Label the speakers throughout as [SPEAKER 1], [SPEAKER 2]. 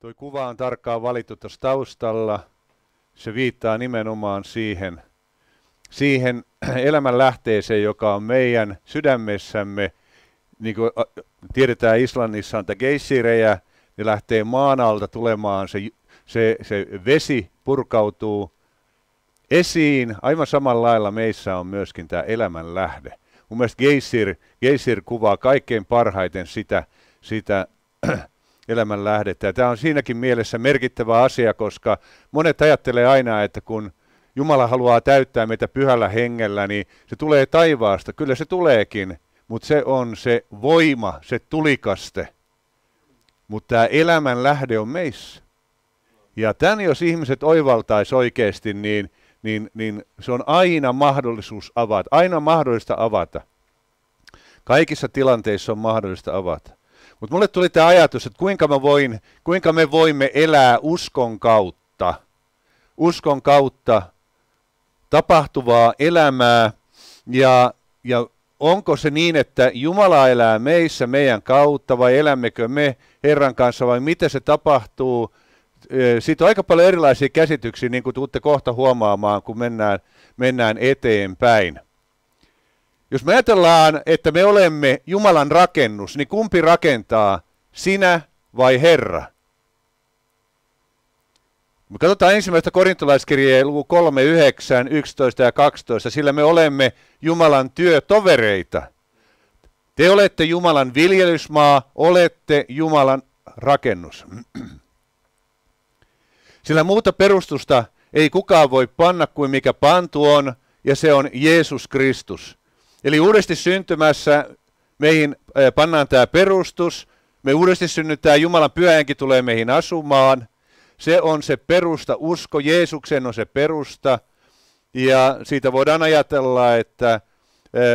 [SPEAKER 1] Tuo kuva on tarkkaan valittu tuossa taustalla. Se viittaa nimenomaan siihen, siihen elämän lähteeseen, joka on meidän sydämessämme. Niin kuin tiedetään, Islannissa on geissirejä, ne lähtee maan alta tulemaan, se, se, se vesi purkautuu esiin. Aivan samalla lailla meissä on myöskin tämä elämän lähde. Mun mielestä Geisir, Geisir kuvaa kaikkein parhaiten sitä, sitä elämän lähdettä. Ja tämä on siinäkin mielessä merkittävä asia, koska monet ajattelee aina, että kun Jumala haluaa täyttää meitä pyhällä hengellä, niin se tulee taivaasta. Kyllä se tuleekin, mutta se on se voima, se tulikaste. Mutta tämä elämän lähde on meissä. Ja tämän jos ihmiset oivaltaisi oikeasti, niin, niin, niin se on aina mahdollisuus avata, aina mahdollista avata. Kaikissa tilanteissa on mahdollista avata. Mutta mulle tuli tämä ajatus, että kuinka, mä voin, kuinka me voimme elää uskon kautta, uskon kautta tapahtuvaa elämää ja, ja onko se niin, että Jumala elää meissä meidän kautta vai elämmekö me Herran kanssa vai miten se tapahtuu. Siitä on aika paljon erilaisia käsityksiä, niin kuin tuutte kohta huomaamaan, kun mennään, mennään eteenpäin. Jos me ajatellaan, että me olemme Jumalan rakennus, niin kumpi rakentaa, sinä vai Herra? Me katsotaan ensimmäistä korintolaiskirjaa luku 3, 9, 11 ja 12, sillä me olemme Jumalan työtovereita. Te olette Jumalan viljelysmaa, olette Jumalan rakennus. Sillä muuta perustusta ei kukaan voi panna kuin mikä pantu on, ja se on Jeesus Kristus. Eli uudesti syntymässä meihin pannaan tämä perustus, me uudesti synnytään, Jumalan pyhähenki tulee meihin asumaan. Se on se perusta, usko Jeesuksen on se perusta. Ja siitä voidaan ajatella, että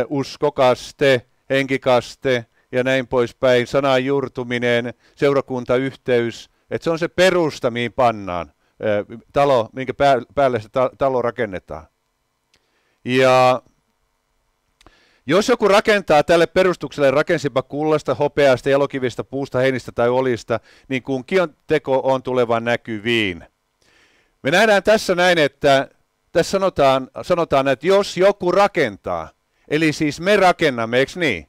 [SPEAKER 1] uskokaste, henkikaste ja näin poispäin, sanan juurtuminen, seurakuntayhteys, että se on se perusta, mihin pannaan talo, minkä päälle se talo rakennetaan. Ja jos joku rakentaa tälle perustukselle rakensipa kullasta, hopeasta, jalokivistä, puusta, heinistä tai olista, niin kunkin teko on tulevan näkyviin. Me nähdään tässä näin, että tässä sanotaan, sanotaan, että jos joku rakentaa, eli siis me rakennamme, eikö niin?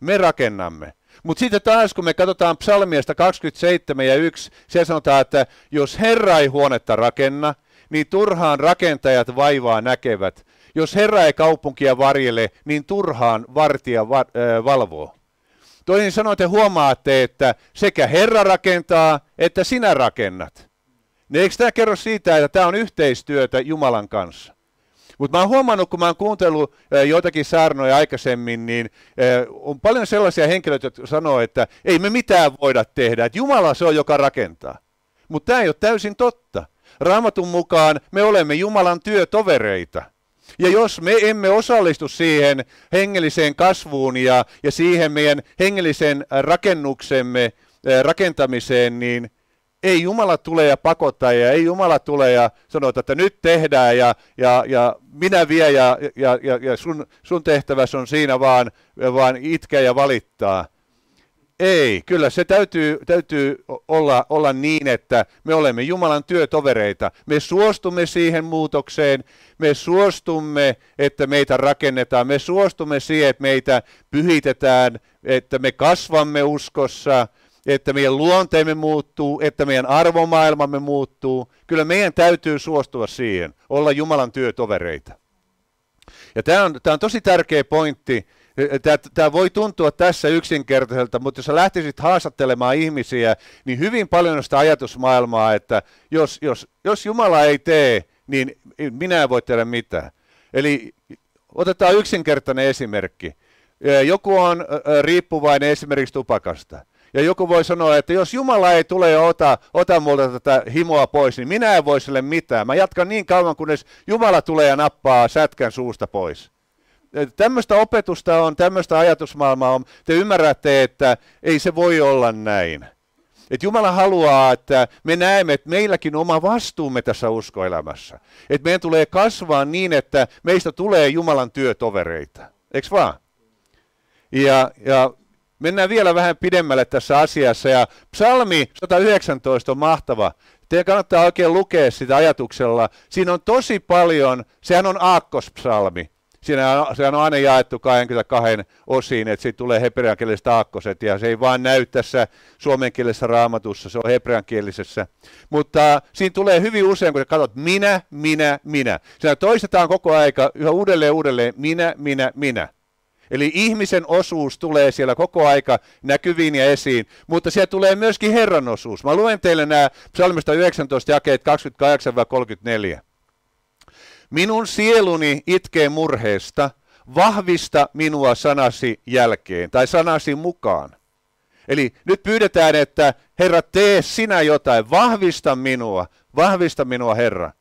[SPEAKER 1] Me rakennamme. Mutta sitten taas, kun me katsotaan psalmiasta 27 ja 1, se sanotaan, että jos Herra ei huonetta rakenna, niin turhaan rakentajat vaivaa näkevät. Jos Herra ei kaupunkia varjele, niin turhaan vartija va- äh, valvoo. Toisin sanoen te huomaatte, että sekä Herra rakentaa, että sinä rakennat. Ne eikö tämä kerro siitä, että tämä on yhteistyötä Jumalan kanssa? Mutta mä oon huomannut, kun mä oon kuuntellut joitakin saarnoja aikaisemmin, niin on paljon sellaisia henkilöitä, jotka sanoo, että ei me mitään voida tehdä, että Jumala se on, joka rakentaa. Mutta tämä ei ole täysin totta. Raamatun mukaan me olemme Jumalan työtovereita. Ja jos me emme osallistu siihen hengelliseen kasvuun ja, ja siihen meidän hengellisen rakennuksemme rakentamiseen, niin ei Jumala tule ja pakottaa ja ei Jumala tule ja sanoo, että nyt tehdään ja, ja, ja minä vie ja, ja, ja, ja sun, sun tehtävässä on siinä vaan, vaan itkeä ja valittaa. Ei, kyllä se täytyy, täytyy olla, olla niin, että me olemme Jumalan työtovereita. Me suostumme siihen muutokseen, me suostumme, että meitä rakennetaan, me suostumme siihen, että meitä pyhitetään, että me kasvamme uskossa, että meidän luonteemme muuttuu, että meidän arvomaailmamme muuttuu. Kyllä meidän täytyy suostua siihen, olla Jumalan työtovereita. Ja tämä on, tämä on tosi tärkeä pointti. Tämä, voi tuntua tässä yksinkertaiselta, mutta jos lähtisit haastattelemaan ihmisiä, niin hyvin paljon on sitä ajatusmaailmaa, että jos, jos, jos Jumala ei tee, niin minä en voi tehdä mitään. Eli otetaan yksinkertainen esimerkki. Joku on riippuvainen esimerkiksi tupakasta. Ja joku voi sanoa, että jos Jumala ei tule ja ota, ota multa tätä himoa pois, niin minä en voi sille mitään. Mä jatkan niin kauan, kunnes Jumala tulee ja nappaa sätkän suusta pois. Tämmöistä opetusta on, tämmöistä ajatusmaailmaa on. Te ymmärrätte, että ei se voi olla näin. Että Jumala haluaa, että me näemme, että meilläkin oma vastuumme tässä uskoelämässä. Että meidän tulee kasvaa niin, että meistä tulee Jumalan työtovereita. Eikö vaan? Ja, ja Mennään vielä vähän pidemmälle tässä asiassa ja psalmi 119 on mahtava. Teidän kannattaa oikein lukea sitä ajatuksella. Siinä on tosi paljon, sehän on aakkospsalmi. Siinä on, sehän on aina jaettu 22 osiin, että siitä tulee hebreankieliset aakkoset, ja se ei vaan näy tässä suomenkielisessä raamatussa, se on hebreankielisessä. Mutta siinä tulee hyvin usein, kun katsot minä, minä, minä. Siinä toistetaan koko aika yhä uudelleen uudelleen minä, minä, minä. Eli ihmisen osuus tulee siellä koko aika näkyviin ja esiin, mutta siellä tulee myöskin Herran osuus. Mä luen teille nämä psalmista 19 jakeet 28-34. Minun sieluni itkee murheesta, vahvista minua sanasi jälkeen tai sanasi mukaan. Eli nyt pyydetään, että Herra, tee sinä jotain, vahvista minua, vahvista minua Herra.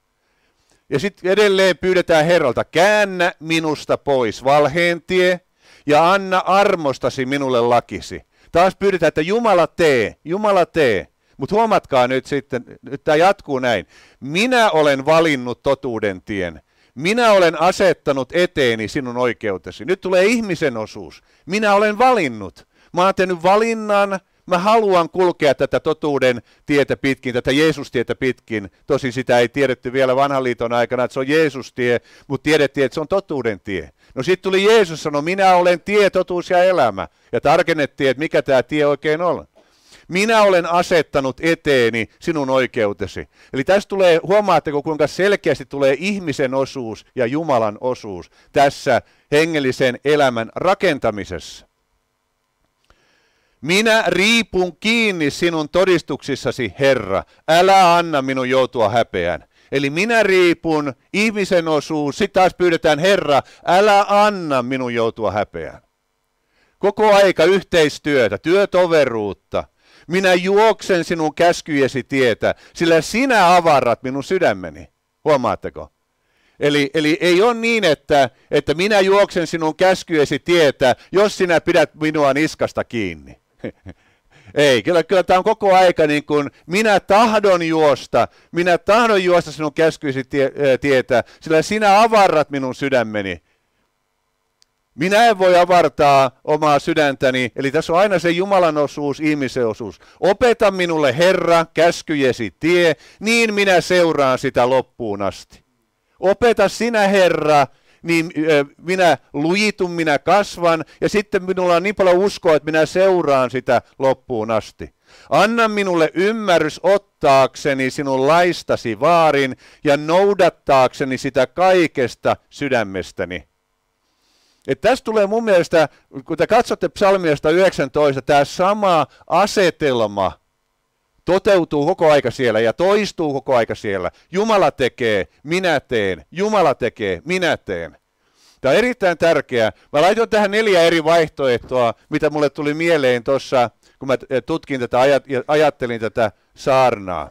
[SPEAKER 1] Ja sitten edelleen pyydetään Herralta, käännä minusta pois valheen tie ja anna armostasi minulle lakisi. Taas pyydetään, että Jumala tee, Jumala tee. Mutta huomatkaa nyt sitten, nyt tämä jatkuu näin. Minä olen valinnut totuuden tien. Minä olen asettanut eteeni sinun oikeutesi. Nyt tulee ihmisen osuus. Minä olen valinnut. Mä oon tehnyt valinnan. Mä haluan kulkea tätä totuuden tietä pitkin, tätä Jeesus-tietä pitkin. Tosi sitä ei tiedetty vielä vanhan liiton aikana, että se on Jeesus-tie, mutta tiedettiin, että se on totuuden tie. No sitten tuli Jeesus sanoi, minä olen tie, totuus ja elämä. Ja tarkennettiin, että mikä tämä tie oikein on. Minä olen asettanut eteeni sinun oikeutesi. Eli tässä tulee, huomaatteko kuinka selkeästi tulee ihmisen osuus ja Jumalan osuus tässä hengellisen elämän rakentamisessa. Minä riipun kiinni sinun todistuksissasi, Herra. Älä anna minun joutua häpeään. Eli minä riipun, ihmisen osuus, sitten taas pyydetään, Herra, älä anna minun joutua häpeään. Koko aika yhteistyötä, työtoveruutta, minä juoksen sinun käskyjesi tietä, sillä sinä avarat minun sydämeni. Huomaatteko? Eli, eli ei ole niin, että, että minä juoksen sinun käskyjesi tietä, jos sinä pidät minua niskasta kiinni. ei, kyllä, kyllä tämä on koko aika niin kuin, minä tahdon juosta, minä tahdon juosta sinun käskyjesi tie, tietä, sillä sinä avarat minun sydämeni. Minä en voi avartaa omaa sydäntäni, eli tässä on aina se Jumalan osuus, ihmisen osuus. Opeta minulle Herra, käskyjesi tie, niin minä seuraan sitä loppuun asti. Opeta sinä Herra, niin minä lujitun, minä kasvan, ja sitten minulla on niin paljon uskoa, että minä seuraan sitä loppuun asti. Anna minulle ymmärrys ottaakseni sinun laistasi vaarin ja noudattaakseni sitä kaikesta sydämestäni. Että tässä tulee mun mielestä, kun te katsotte psalmia 19, tämä sama asetelma toteutuu koko aika siellä ja toistuu koko aika siellä. Jumala tekee, minä teen. Jumala tekee, minä teen. Tämä on erittäin tärkeää. Mä laitoin tähän neljä eri vaihtoehtoa, mitä mulle tuli mieleen tuossa, kun mä tutkin tätä ja ajattelin tätä saarnaa.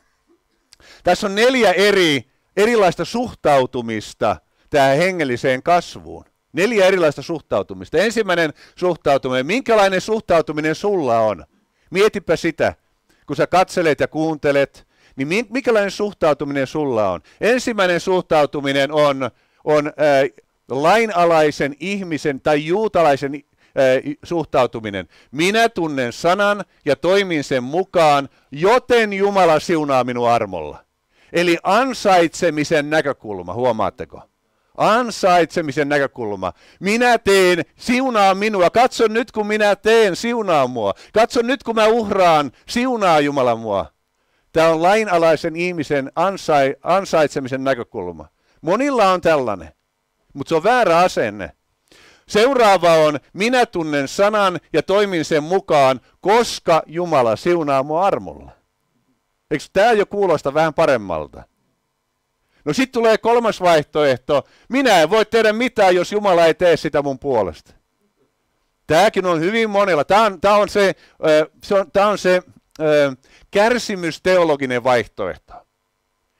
[SPEAKER 1] Tässä on neljä eri, erilaista suhtautumista tähän hengelliseen kasvuun. Neljä erilaista suhtautumista. Ensimmäinen suhtautuminen, minkälainen suhtautuminen sulla on? Mietipä sitä, kun sä katselet ja kuuntelet, niin minkälainen suhtautuminen sulla on? Ensimmäinen suhtautuminen on, on äh, lainalaisen ihmisen tai juutalaisen äh, suhtautuminen. Minä tunnen sanan ja toimin sen mukaan, joten Jumala siunaa minua armolla. Eli ansaitsemisen näkökulma, huomaatteko? Ansaitsemisen näkökulma. Minä teen, siunaa minua. Katso nyt, kun minä teen, siunaa mua. Katso nyt, kun mä uhraan, siunaa Jumala mua. Tämä on lainalaisen ihmisen ansai, ansaitsemisen näkökulma. Monilla on tällainen, mutta se on väärä asenne. Seuraava on, minä tunnen sanan ja toimin sen mukaan, koska Jumala siunaa mua armolla. Eikö tämä jo kuulosta vähän paremmalta? No sitten tulee kolmas vaihtoehto. Minä en voi tehdä mitään, jos Jumala ei tee sitä mun puolesta. Tämäkin on hyvin monella. Tämä on, tämä on se, se, on, tämä on se kärsimysteologinen vaihtoehto.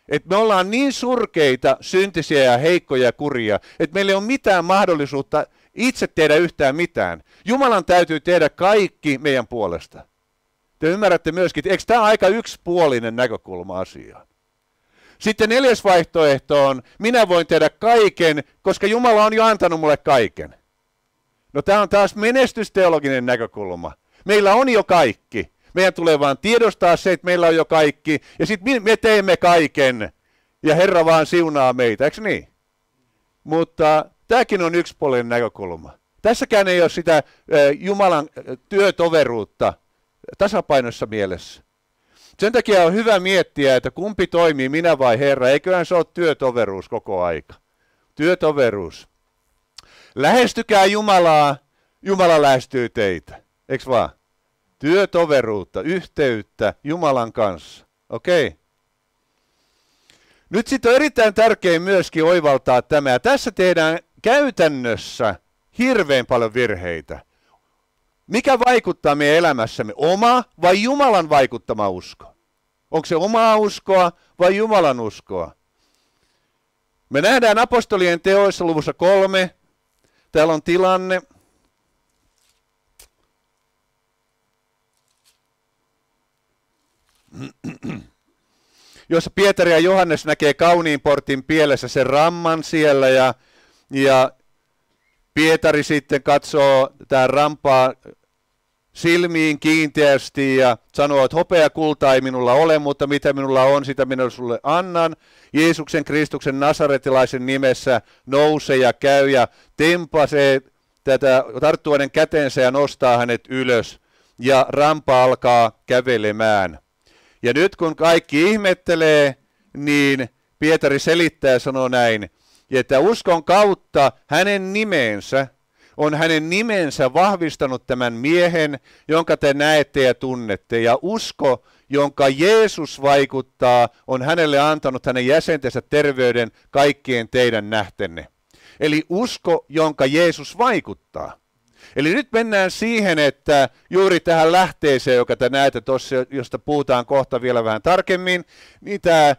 [SPEAKER 1] Et me ollaan niin surkeita, syntisiä ja heikkoja ja kuria, että meillä ei ole mitään mahdollisuutta itse tehdä yhtään mitään. Jumalan täytyy tehdä kaikki meidän puolesta. Te ymmärrätte myöskin, että eikö tämä aika yksipuolinen näkökulma asiaan? Sitten neljäs vaihtoehto on, minä voin tehdä kaiken, koska Jumala on jo antanut mulle kaiken. No tämä on taas menestysteologinen näkökulma. Meillä on jo kaikki. Meidän tulee vaan tiedostaa se, että meillä on jo kaikki, ja sitten me teemme kaiken, ja Herra vaan siunaa meitä, eikö niin? Mutta tämäkin on yksipuolinen näkökulma. Tässäkään ei ole sitä Jumalan työtoveruutta tasapainossa mielessä. Sen takia on hyvä miettiä, että kumpi toimii, minä vai Herra. Eiköhän se ole työtoveruus koko aika. Työtoveruus. Lähestykää Jumalaa, Jumala lähestyy teitä. Eikö vaan? Työtoveruutta, yhteyttä Jumalan kanssa. Okei. Okay. Nyt sitten on erittäin tärkeää myöskin oivaltaa tämä. Tässä tehdään käytännössä hirveän paljon virheitä. Mikä vaikuttaa meidän elämässämme? Oma vai Jumalan vaikuttama usko? Onko se omaa uskoa vai Jumalan uskoa? Me nähdään apostolien teoissa luvussa kolme. Täällä on tilanne. jossa Pietari ja Johannes näkee kauniin portin pielessä sen ramman siellä ja, ja Pietari sitten katsoo tämä rampaa silmiin kiinteästi ja sanoo, että hopea kulta ei minulla ole, mutta mitä minulla on, sitä minä sulle annan. Jeesuksen Kristuksen nasaretilaisen nimessä nouse ja käy ja tempasee tätä tarttuvainen kätensä ja nostaa hänet ylös. Ja rampa alkaa kävelemään. Ja nyt kun kaikki ihmettelee, niin Pietari selittää ja sanoo näin, että uskon kautta hänen nimensä on hänen nimensä vahvistanut tämän miehen, jonka te näette ja tunnette. Ja usko, jonka Jeesus vaikuttaa, on hänelle antanut hänen jäsentensä terveyden kaikkien teidän nähtenne. Eli usko, jonka Jeesus vaikuttaa. Eli nyt mennään siihen, että juuri tähän lähteeseen, joka te näette tuossa, josta puhutaan kohta vielä vähän tarkemmin, niin tämä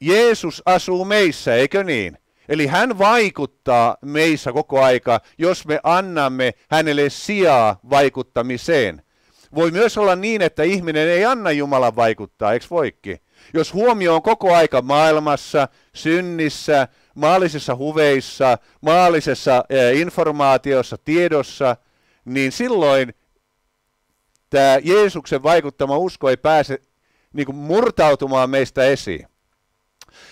[SPEAKER 1] Jeesus asuu meissä, eikö niin? Eli hän vaikuttaa meissä koko aika, jos me annamme hänelle sijaa vaikuttamiseen. Voi myös olla niin, että ihminen ei anna Jumalan vaikuttaa, eikö voikki? Jos huomio on koko aika maailmassa, synnissä, maallisissa huveissa, maallisessa eh, informaatiossa, tiedossa, niin silloin tämä Jeesuksen vaikuttama usko ei pääse niin kuin murtautumaan meistä esiin.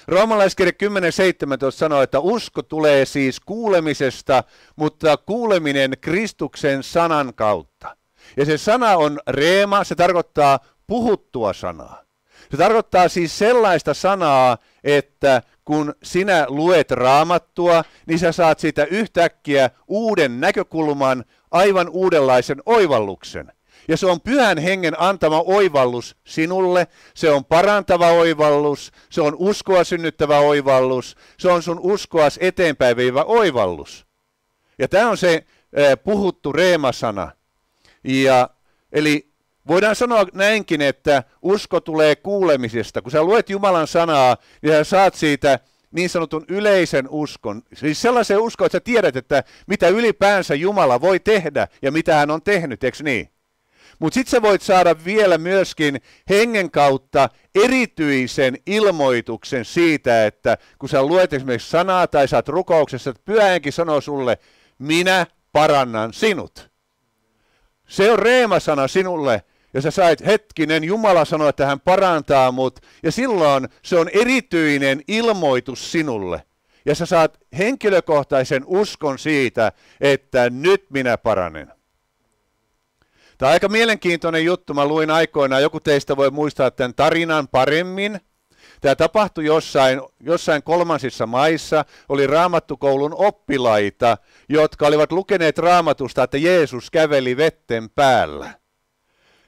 [SPEAKER 1] Roomalaiskirja 10.17 sanoo, että usko tulee siis kuulemisesta, mutta kuuleminen Kristuksen sanan kautta. Ja se sana on reema, se tarkoittaa puhuttua sanaa. Se tarkoittaa siis sellaista sanaa, että kun sinä luet raamattua, niin sä saat siitä yhtäkkiä uuden näkökulman, aivan uudenlaisen oivalluksen. Ja se on pyhän hengen antama oivallus sinulle, se on parantava oivallus, se on uskoa synnyttävä oivallus, se on sun uskoas eteenpäin viivä oivallus. Ja tämä on se eh, puhuttu reemasana. Ja, eli voidaan sanoa näinkin, että usko tulee kuulemisesta. Kun sä luet Jumalan sanaa, niin sä saat siitä niin sanotun yleisen uskon. Siis sellaisen uskon, että sä tiedät, että mitä ylipäänsä Jumala voi tehdä ja mitä hän on tehnyt, eikö niin? Mutta sitten sä voit saada vielä myöskin hengen kautta erityisen ilmoituksen siitä, että kun sä luet esimerkiksi sanaa tai saat rukouksessa, että pyhähenki sanoo sulle, minä parannan sinut. Se on reemasana sinulle, ja sä sait hetkinen, Jumala sanoi, että hän parantaa mut, ja silloin se on erityinen ilmoitus sinulle. Ja sä saat henkilökohtaisen uskon siitä, että nyt minä paranen. Tämä on aika mielenkiintoinen juttu. Mä luin aikoinaan, joku teistä voi muistaa tämän tarinan paremmin. Tämä tapahtui jossain, jossain kolmansissa maissa, oli raamattukoulun oppilaita, jotka olivat lukeneet raamatusta, että Jeesus käveli vetten päällä.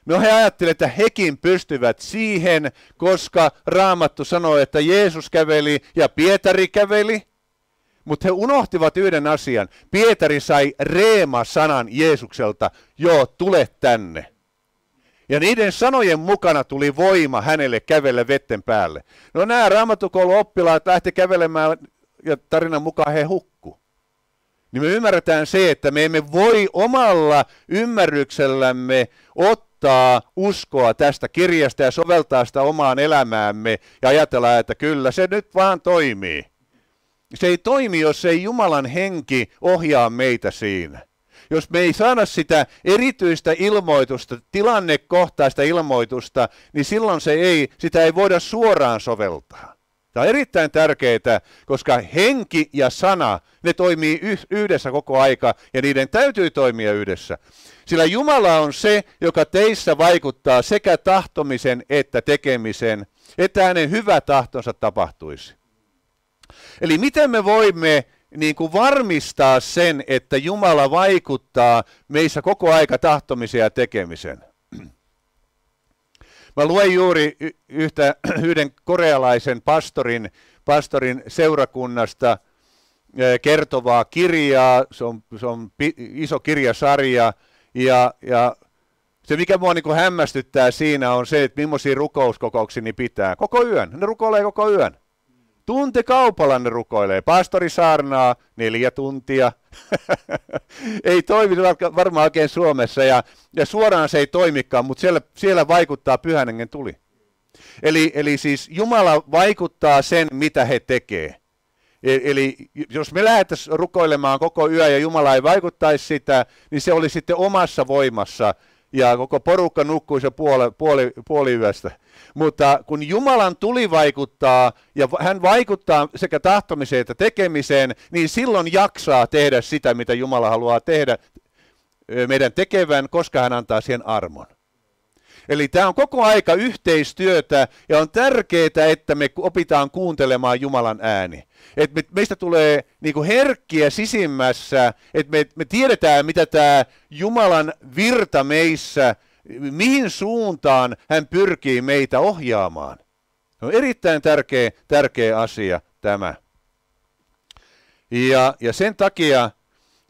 [SPEAKER 1] No he ajattelivat, että hekin pystyvät siihen, koska raamattu sanoi, että Jeesus käveli ja Pietari käveli. Mutta he unohtivat yhden asian. Pietari sai reema-sanan Jeesukselta, joo, tule tänne. Ja niiden sanojen mukana tuli voima hänelle kävellä vetten päälle. No nämä oppilaat lähti kävelemään ja tarinan mukaan he hukku. Niin me ymmärretään se, että me emme voi omalla ymmärryksellämme ottaa uskoa tästä kirjasta ja soveltaa sitä omaan elämäämme ja ajatella, että kyllä se nyt vaan toimii. Se ei toimi, jos ei Jumalan henki ohjaa meitä siinä. jos me ei saada sitä erityistä ilmoitusta, tilannekohtaista ilmoitusta, niin silloin se ei, sitä ei voida suoraan soveltaa. Tämä on erittäin tärkeää, koska henki ja sana, ne toimii yhdessä koko aika ja niiden täytyy toimia yhdessä. Sillä Jumala on se, joka teissä vaikuttaa sekä tahtomisen että tekemisen, että hänen hyvä tahtonsa tapahtuisi. Eli miten me voimme niin kuin varmistaa sen, että Jumala vaikuttaa meissä koko aika tahtomisen ja tekemisen? Mä luen juuri yhtä, yhden korealaisen pastorin, pastorin seurakunnasta kertovaa kirjaa. Se on, se on iso kirjasarja. Ja, ja se, mikä mua niin hämmästyttää siinä, on se, että millaisia rukouskokouksia pitää. Koko yön. Ne rukoilee koko yön. Tunti kaupalla ne rukoilee. Pastori saarnaa neljä tuntia. ei toimi varmaan oikein Suomessa ja, ja suoraan se ei toimikaan, mutta siellä, siellä vaikuttaa pyhän tuli. Eli, eli siis Jumala vaikuttaa sen, mitä he tekee. E, eli jos me lähdettäisiin rukoilemaan koko yö ja Jumala ei vaikuttaisi sitä, niin se oli sitten omassa voimassa ja koko porukka nukkuisi puoli, puoli, puoli yöstä. Mutta kun Jumalan tuli vaikuttaa ja hän vaikuttaa sekä tahtomiseen että tekemiseen, niin silloin jaksaa tehdä sitä, mitä Jumala haluaa tehdä meidän tekevän, koska hän antaa siihen armon. Eli tämä on koko aika yhteistyötä ja on tärkeää, että me opitaan kuuntelemaan Jumalan ääni. Että me, meistä tulee niinku herkkiä sisimmässä, että me, me tiedetään, mitä tämä Jumalan virta meissä, mihin suuntaan hän pyrkii meitä ohjaamaan. On erittäin tärkeä, tärkeä asia tämä. Ja, ja sen takia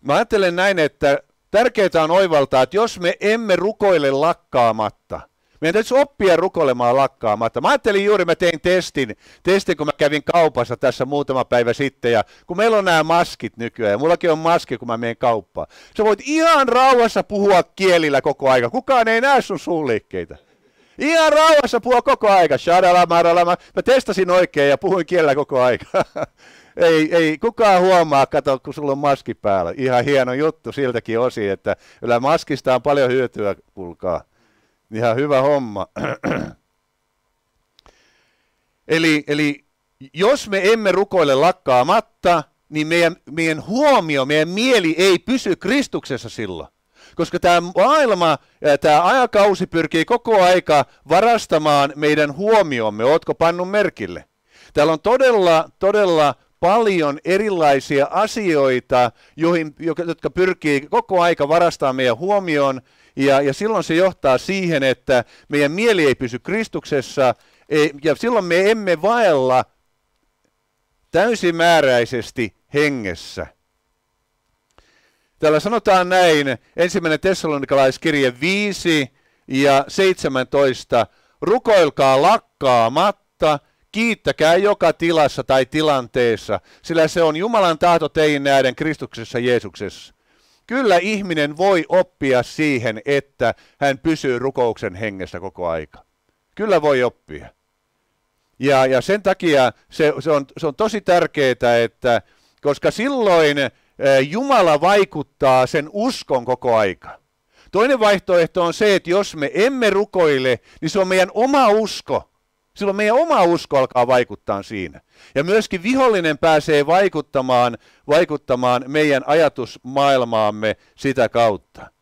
[SPEAKER 1] mä ajattelen näin, että Tärkeää on oivaltaa, että jos me emme rukoile lakkaamatta, meidän täytyy oppia rukoilemaan lakkaamatta. Mä ajattelin juuri, mä tein testin, testin, kun mä kävin kaupassa tässä muutama päivä sitten, ja kun meillä on nämä maskit nykyään, ja mullakin on maski, kun mä menen kauppaan. Sä voit ihan rauhassa puhua kielillä koko aika. Kukaan ei näe sun suunliikkeitä. Ihan rauhassa puhua koko aika. Shadala, marala, mä testasin oikein ja puhuin kielellä koko aika. ei, ei kukaan huomaa, kato, kun sulla on maski päällä. Ihan hieno juttu siltäkin osin, että kyllä maskista on paljon hyötyä, kuulkaa. Ihan hyvä homma. eli, eli jos me emme rukoile lakkaamatta, niin meidän, meidän huomio, meidän mieli ei pysy Kristuksessa silloin. Koska tämä maailma, tämä ajakausi pyrkii koko aika varastamaan meidän huomiomme. Ootko pannut merkille? Täällä on todella, todella paljon erilaisia asioita, joihin, jotka pyrkii koko aika varastamaan meidän huomioon, ja, ja silloin se johtaa siihen, että meidän mieli ei pysy Kristuksessa, e, ja silloin me emme vaella täysimääräisesti hengessä. Täällä sanotaan näin, ensimmäinen tessalonikalaiskirje 5 ja 17, rukoilkaa lakkaamatta, Kiittäkää joka tilassa tai tilanteessa, sillä se on Jumalan tahto teihin näiden Kristuksessa Jeesuksessa. Kyllä ihminen voi oppia siihen, että hän pysyy rukouksen hengessä koko aika. Kyllä voi oppia. Ja, ja sen takia se, se, on, se on tosi tärkeää, että koska silloin eh, Jumala vaikuttaa sen uskon koko aika. Toinen vaihtoehto on se, että jos me emme rukoile, niin se on meidän oma usko, Silloin meidän oma usko alkaa vaikuttaa siinä. Ja myöskin vihollinen pääsee vaikuttamaan, vaikuttamaan meidän ajatusmaailmaamme sitä kautta.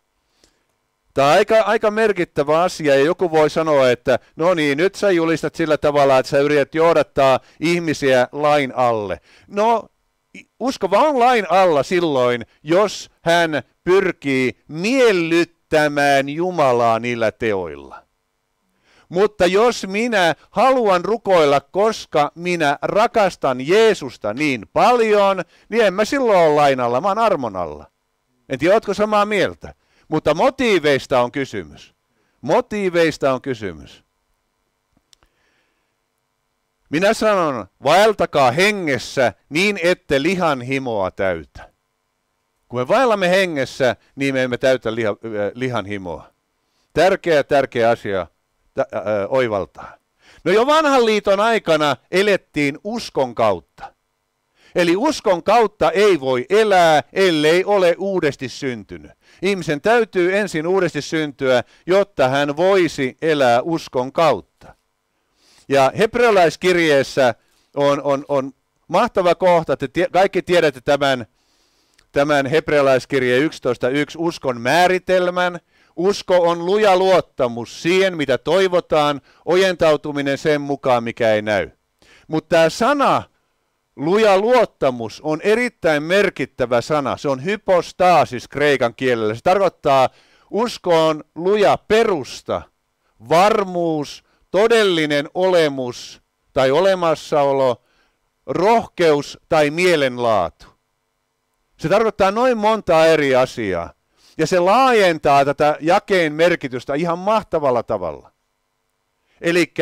[SPEAKER 1] Tämä on aika, aika merkittävä asia ja joku voi sanoa, että no niin, nyt sä julistat sillä tavalla, että sä yrität johdattaa ihmisiä lain alle. No, uskova on lain alla silloin, jos hän pyrkii miellyttämään Jumalaa niillä teoilla. Mutta jos minä haluan rukoilla, koska minä rakastan Jeesusta niin paljon, niin en mä silloin ole lainalla, mä oon armon alla. En tiedä, ootko samaa mieltä. Mutta motiiveista on kysymys. Motiiveista on kysymys. Minä sanon, vaeltakaa hengessä niin, ette lihan himoa täytä. Kun me vaellamme hengessä, niin me emme täytä liha, lihan himoa. Tärkeä, tärkeä asia oivaltaa. No jo vanhan liiton aikana elettiin uskon kautta. Eli uskon kautta ei voi elää, ellei ole uudesti syntynyt. Ihmisen täytyy ensin uudesti syntyä, jotta hän voisi elää uskon kautta. Ja hebrealaiskirjeessä on, on, on mahtava kohta, että tie, kaikki tiedätte tämän, tämän hebrealaiskirje 11.1 uskon määritelmän. Usko on luja luottamus siihen, mitä toivotaan, ojentautuminen sen mukaan, mikä ei näy. Mutta tämä sana luja luottamus on erittäin merkittävä sana. Se on hypostaasis kreikan kielellä. Se tarkoittaa uskoon luja perusta, varmuus, todellinen olemus tai olemassaolo, rohkeus tai mielenlaatu. Se tarkoittaa noin monta eri asiaa. Ja se laajentaa tätä jakeen merkitystä ihan mahtavalla tavalla. Eli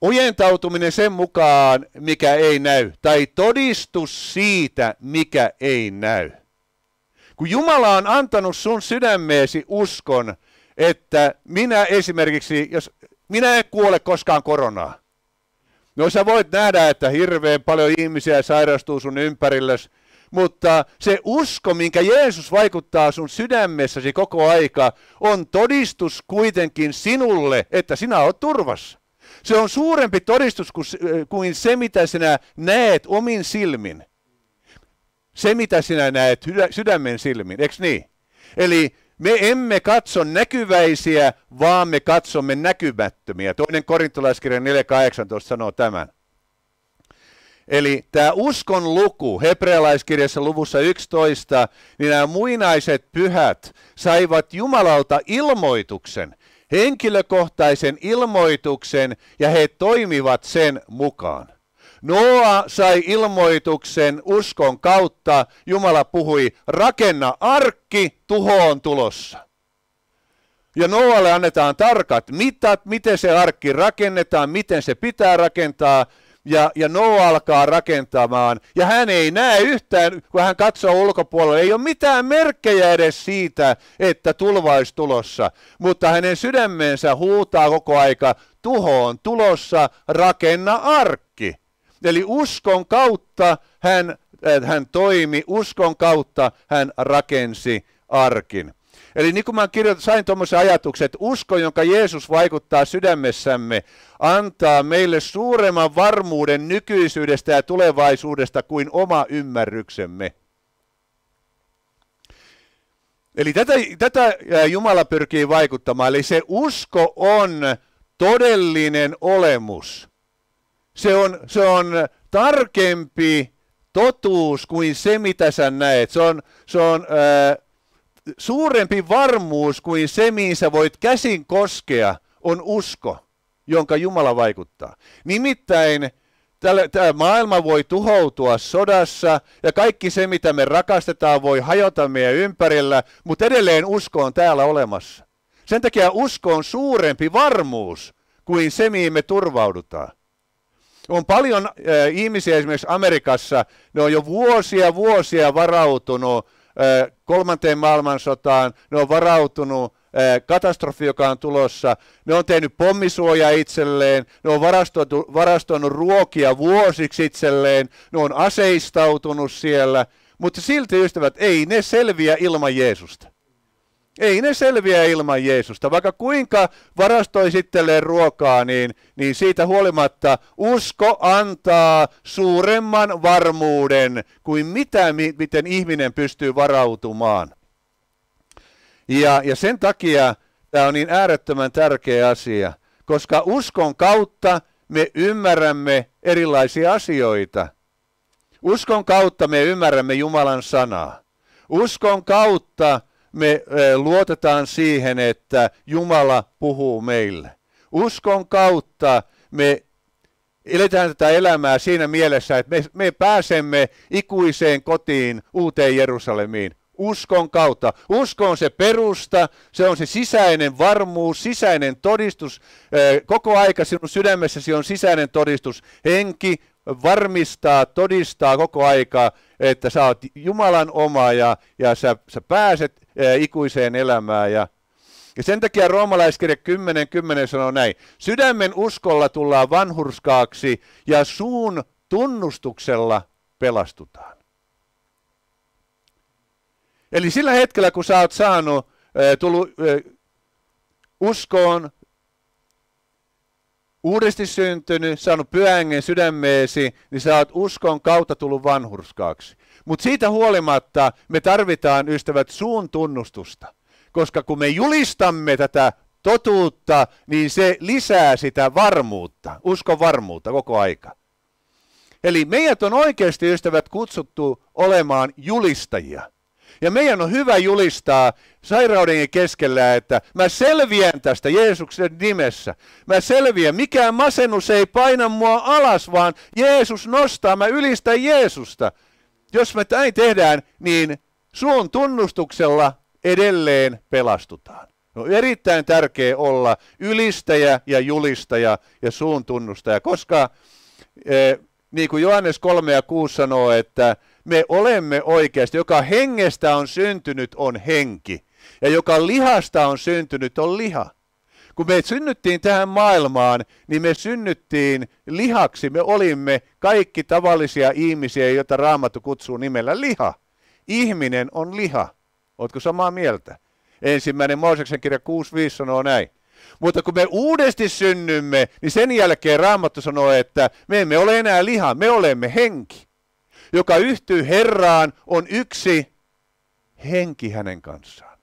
[SPEAKER 1] ojentautuminen sen mukaan, mikä ei näy, tai todistus siitä, mikä ei näy. Kun Jumala on antanut sun sydämeesi uskon, että minä esimerkiksi, jos minä en kuole koskaan koronaa. No sä voit nähdä, että hirveän paljon ihmisiä sairastuu sun ympärilläsi, mutta se usko, minkä Jeesus vaikuttaa sun sydämessäsi koko aika, on todistus kuitenkin sinulle, että sinä olet turvassa. Se on suurempi todistus kuin se, mitä sinä näet omin silmin. Se, mitä sinä näet sydämen silmin, eikö niin? Eli me emme katso näkyväisiä, vaan me katsomme näkymättömiä. Toinen korintolaiskirja 4.18 sanoo tämän. Eli tämä uskon luku hebrealaiskirjassa luvussa 11, niin nämä muinaiset pyhät saivat Jumalalta ilmoituksen, henkilökohtaisen ilmoituksen, ja he toimivat sen mukaan. Noa sai ilmoituksen uskon kautta. Jumala puhui, rakenna arkki, tuhoon tulossa. Ja Noalle annetaan tarkat mitat, miten se arkki rakennetaan, miten se pitää rakentaa. Ja, ja Noa alkaa rakentamaan. Ja hän ei näe yhtään, kun hän katsoo ulkopuolelle, ei ole mitään merkkejä edes siitä, että tulva olisi tulossa. Mutta hänen sydämensä huutaa koko aika, tuhoon tulossa, rakenna arkki. Eli uskon kautta hän, äh, hän toimi, uskon kautta hän rakensi arkin. Eli niin kuin mä kirjoitin, sain tuommoisen ajatuksen, että usko, jonka Jeesus vaikuttaa sydämessämme, antaa meille suuremman varmuuden nykyisyydestä ja tulevaisuudesta kuin oma ymmärryksemme. Eli tätä, tätä äh, Jumala pyrkii vaikuttamaan. Eli se usko on todellinen olemus. Se on, se on tarkempi totuus kuin se, mitä sä näet. Se on, se on ää, suurempi varmuus kuin se, mihin sä voit käsin koskea, on usko, jonka Jumala vaikuttaa. Nimittäin tämä maailma voi tuhoutua sodassa ja kaikki se, mitä me rakastetaan, voi hajota meidän ympärillä, mutta edelleen usko on täällä olemassa. Sen takia usko on suurempi varmuus kuin se, mihin me turvaudutaan. On paljon äh, ihmisiä esimerkiksi Amerikassa, ne on jo vuosia vuosia varautunut kolmanteen maailmansotaan, ne on varautunut katastrofi, joka on tulossa, ne on tehnyt pommisuoja itselleen, ne on varastoinut ruokia vuosiksi itselleen, ne on aseistautunut siellä, mutta silti ystävät, ei ne selviä ilman Jeesusta. Ei ne selviä ilman Jeesusta. Vaikka kuinka varastoi itselleen ruokaa, niin, niin siitä huolimatta usko antaa suuremman varmuuden kuin mitä, miten ihminen pystyy varautumaan. Ja, ja sen takia tämä on niin äärettömän tärkeä asia, koska uskon kautta me ymmärrämme erilaisia asioita. Uskon kautta me ymmärrämme Jumalan sanaa. Uskon kautta me luotetaan siihen, että Jumala puhuu meille. Uskon kautta me eletään tätä elämää siinä mielessä, että me, me pääsemme ikuiseen kotiin, uuteen Jerusalemiin. Uskon kautta. Usko on se perusta, se on se sisäinen varmuus, sisäinen todistus. Koko aika sinun sydämessäsi on sisäinen todistus. Henki varmistaa, todistaa koko aika, että sä oot Jumalan oma ja, ja sä, sä pääset ikuiseen elämään. Ja, ja sen takia roomalaiskirja 10.10 10 sanoo näin. Sydämen uskolla tullaan vanhurskaaksi ja suun tunnustuksella pelastutaan. Eli sillä hetkellä, kun sä oot saanut, tullut uskoon, uudesti syntynyt, saanut pyhängen sydämeesi, niin sä oot uskon kautta tullut vanhurskaaksi. Mutta siitä huolimatta me tarvitaan, ystävät, suun tunnustusta. Koska kun me julistamme tätä totuutta, niin se lisää sitä varmuutta, uskon varmuutta koko aika. Eli meidät on oikeasti, ystävät, kutsuttu olemaan julistajia. Ja meidän on hyvä julistaa sairauden keskellä, että mä selviän tästä Jeesuksen nimessä. Mä selviän, mikään masennus ei paina mua alas, vaan Jeesus nostaa, mä ylistän Jeesusta. Jos me näin tehdään, niin suun tunnustuksella edelleen pelastutaan. No erittäin tärkeä olla ylistäjä ja julistaja ja suun tunnustaja, koska eh, niin kuin Johannes 3 ja 6 sanoo, että me olemme oikeasti, joka hengestä on syntynyt on henki, ja joka lihasta on syntynyt on liha. Kun me synnyttiin tähän maailmaan, niin me synnyttiin lihaksi. Me olimme kaikki tavallisia ihmisiä, joita Raamattu kutsuu nimellä liha. Ihminen on liha. Oletko samaa mieltä? Ensimmäinen Mooseksen kirja 6.5 sanoo näin. Mutta kun me uudesti synnymme, niin sen jälkeen Raamattu sanoo, että me emme ole enää liha, me olemme henki. Joka yhtyy Herraan, on yksi henki hänen kanssaan.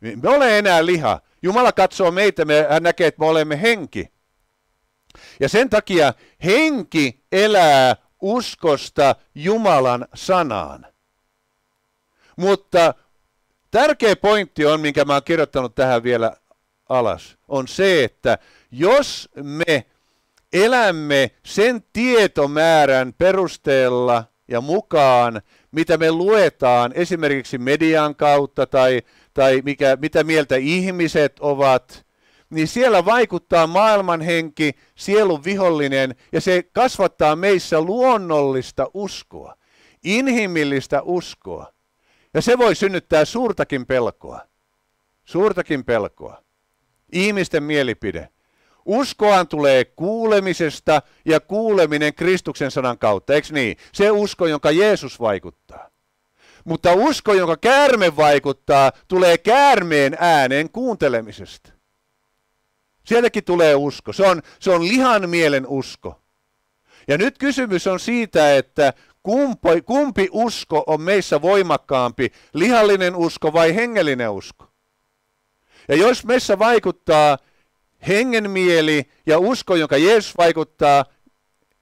[SPEAKER 1] Me ole enää liha. Jumala katsoo meitä, me, hän näkee, että me olemme henki. Ja sen takia henki elää uskosta Jumalan sanaan. Mutta tärkeä pointti on, minkä mä oon kirjoittanut tähän vielä alas, on se, että jos me elämme sen tietomäärän perusteella ja mukaan, mitä me luetaan esimerkiksi median kautta tai, tai mikä, mitä mieltä ihmiset ovat, niin siellä vaikuttaa maailmanhenki, sielun vihollinen, ja se kasvattaa meissä luonnollista uskoa, inhimillistä uskoa. Ja se voi synnyttää suurtakin pelkoa. Suurtakin pelkoa. Ihmisten mielipide. Uskoaan tulee kuulemisesta ja kuuleminen Kristuksen sanan kautta, eikö niin? Se usko, jonka Jeesus vaikuttaa. Mutta usko, jonka käärme vaikuttaa, tulee käärmeen ääneen kuuntelemisesta. Sieltäkin tulee usko. Se on, se on lihan mielen usko. Ja nyt kysymys on siitä, että kumpi, kumpi usko on meissä voimakkaampi, lihallinen usko vai hengellinen usko? Ja jos meissä vaikuttaa hengen mieli ja usko, jonka Jeesus vaikuttaa,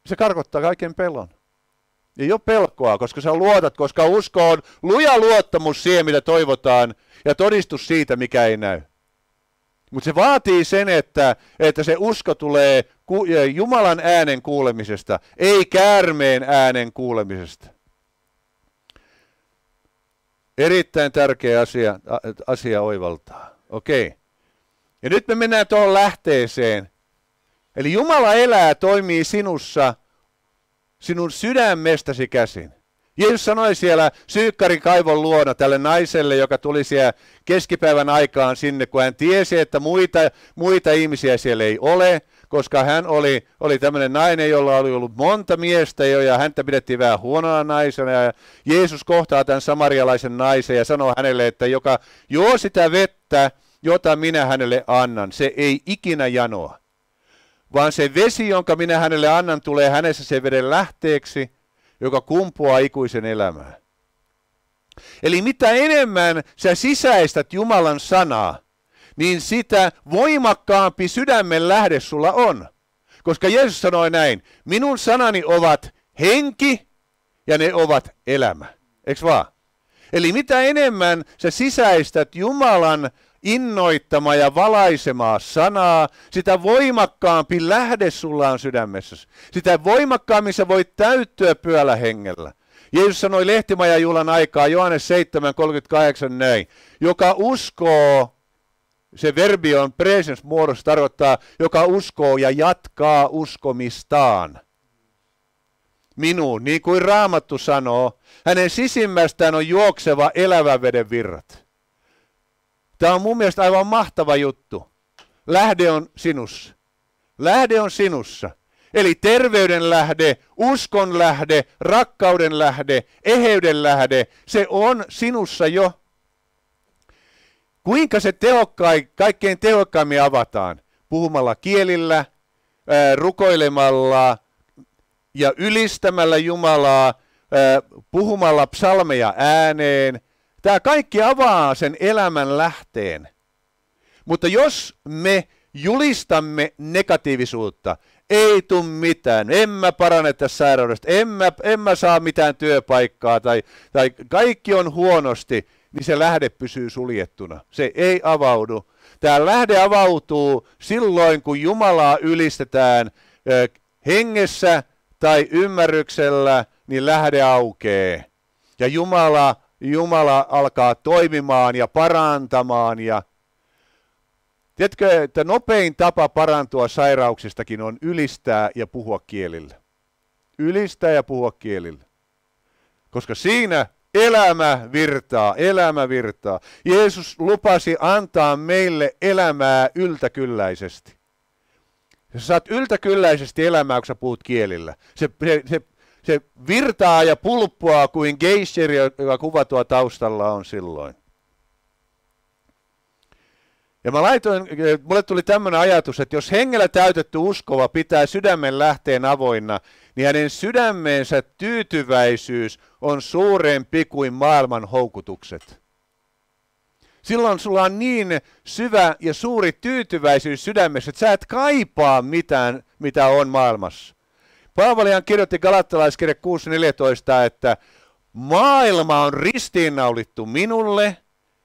[SPEAKER 1] se karkottaa kaiken pelon. Ei ole pelkoa, koska sä luotat, koska usko on luja luottamus siihen, mitä toivotaan, ja todistus siitä, mikä ei näy. Mutta se vaatii sen, että, että se usko tulee Jumalan äänen kuulemisesta, ei käärmeen äänen kuulemisesta. Erittäin tärkeä asia, asia oivaltaa. Okei. Okay. Ja nyt me mennään tuohon lähteeseen. Eli Jumala elää, toimii sinussa, sinun sydämestäsi käsin. Jeesus sanoi siellä Syykkarin kaivon luona tälle naiselle, joka tuli siellä keskipäivän aikaan sinne, kun hän tiesi, että muita, muita ihmisiä siellä ei ole, koska hän oli, oli tämmöinen nainen, jolla oli ollut monta miestä jo, ja häntä pidettiin vähän huonona naisena, ja Jeesus kohtaa tämän samarialaisen naisen ja sanoo hänelle, että joka juo sitä vettä, jota minä hänelle annan, se ei ikinä janoa, vaan se vesi, jonka minä hänelle annan, tulee hänessä se veden lähteeksi, joka kumpuaa ikuisen elämään. Eli mitä enemmän sä sisäistät Jumalan sanaa, niin sitä voimakkaampi sydämen lähde sulla on. Koska Jeesus sanoi näin, minun sanani ovat henki ja ne ovat elämä. Eikö vaan? Eli mitä enemmän sä sisäistät Jumalan innoittama ja valaisemaa sanaa, sitä voimakkaampi lähde sulla on sydämessäsi. Sitä voimakkaammin sä voit täyttyä pyöllä hengellä. Jeesus sanoi Lehtimajan juhlan aikaa, Johannes 7.38 näin, joka uskoo, se verbi on presence muodossa, tarkoittaa, joka uskoo ja jatkaa uskomistaan. Minuun, niin kuin Raamattu sanoo, hänen sisimmästään on juokseva elävä veden virrat. Tämä on mun mielestä aivan mahtava juttu. Lähde on sinussa. Lähde on sinussa. Eli terveyden lähde, uskon lähde, rakkauden lähde, eheyden lähde, se on sinussa jo. Kuinka se tehokkain, kaikkein tehokkaimmin avataan? Puhumalla kielillä, rukoilemalla ja ylistämällä Jumalaa, puhumalla psalmeja ääneen. Tämä kaikki avaa sen elämän lähteen. Mutta jos me julistamme negatiivisuutta, ei tule mitään, en mä parane tässä sairaudesta, en mä, en mä saa mitään työpaikkaa tai, tai kaikki on huonosti, niin se lähde pysyy suljettuna. Se ei avaudu. Tämä lähde avautuu silloin, kun Jumalaa ylistetään hengessä tai ymmärryksellä, niin lähde aukee. Ja Jumala, Jumala alkaa toimimaan ja parantamaan ja Tiedätkö, että nopein tapa parantua sairauksistakin on ylistää ja puhua kielillä. Ylistää ja puhua kielillä. Koska siinä elämä virtaa, elämä virtaa. Jeesus lupasi antaa meille elämää yltäkylläisesti. Sä saat yltäkylläisesti elämää, kun sä puhut kielillä. Se, se, se, se virtaa ja pulppua kuin geisheri, joka kuvatua taustalla on silloin. Ja mä laitoin, mulle tuli tämmöinen ajatus, että jos hengellä täytetty uskova pitää sydämen lähteen avoinna, niin hänen sydämensä tyytyväisyys on suurempi kuin maailman houkutukset. Silloin sulla on niin syvä ja suuri tyytyväisyys sydämessä, että sä et kaipaa mitään, mitä on maailmassa. Paavalian kirjoitti Galattalaiskirja 6.14, että maailma on ristiinnaulittu minulle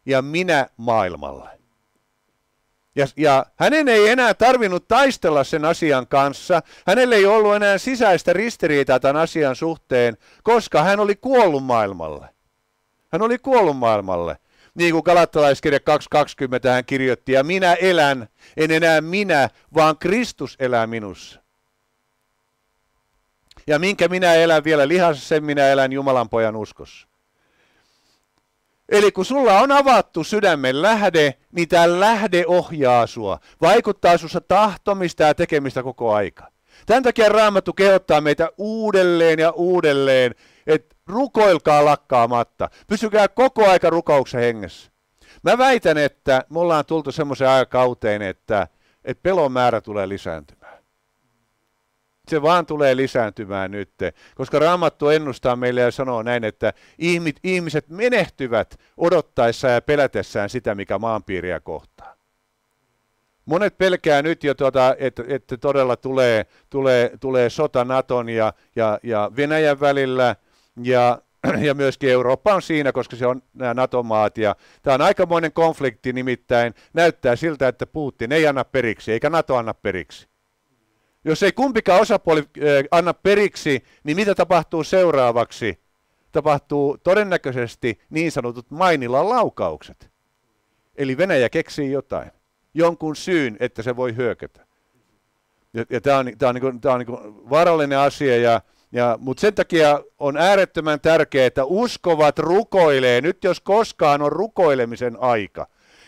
[SPEAKER 1] ja minä maailmalle. Ja, ja hänen ei enää tarvinnut taistella sen asian kanssa. Hänellä ei ollut enää sisäistä ristiriitaa tämän asian suhteen, koska hän oli kuollut maailmalle. Hän oli kuollut maailmalle. Niin kuin Galattalaiskirja 2.20 hän kirjoitti, ja minä elän, en enää minä, vaan Kristus elää minussa. Ja minkä minä elän vielä lihassa, sen minä elän Jumalan pojan uskossa. Eli kun sulla on avattu sydämen lähde, niin tämä lähde ohjaa sua. Vaikuttaa sussa tahtomista ja tekemistä koko aika. Tämän takia Raamattu kehottaa meitä uudelleen ja uudelleen, että rukoilkaa lakkaamatta. Pysykää koko aika rukouksen hengessä. Mä väitän, että me ollaan tultu semmoiseen aikakauteen, että, että pelon määrä tulee lisääntymään. Se vaan tulee lisääntymään nyt, koska Raamattu ennustaa meille ja sanoo näin, että ihmiset menehtyvät odottaessa ja pelätessään sitä, mikä maanpiiriä kohtaa. Monet pelkää nyt jo, tuota, että, että todella tulee, tulee, tulee sota Naton ja, ja, ja Venäjän välillä, ja, ja myöskin Eurooppa on siinä, koska se on nämä NATO-maat. Ja tämä on aikamoinen konflikti, nimittäin näyttää siltä, että Putin ei anna periksi, eikä NATO anna periksi. Jos ei kumpikaan osapuoli äh, anna periksi, niin mitä tapahtuu seuraavaksi? Tapahtuu todennäköisesti niin sanotut Mainilan laukaukset. Eli Venäjä keksii jotain, jonkun syyn, että se voi hyökätä. Ja, ja tämä on, tää on, niinku, tää on niinku vaarallinen asia, ja, ja, mutta sen takia on äärettömän tärkeää, että uskovat rukoilee. Nyt jos koskaan on rukoilemisen aika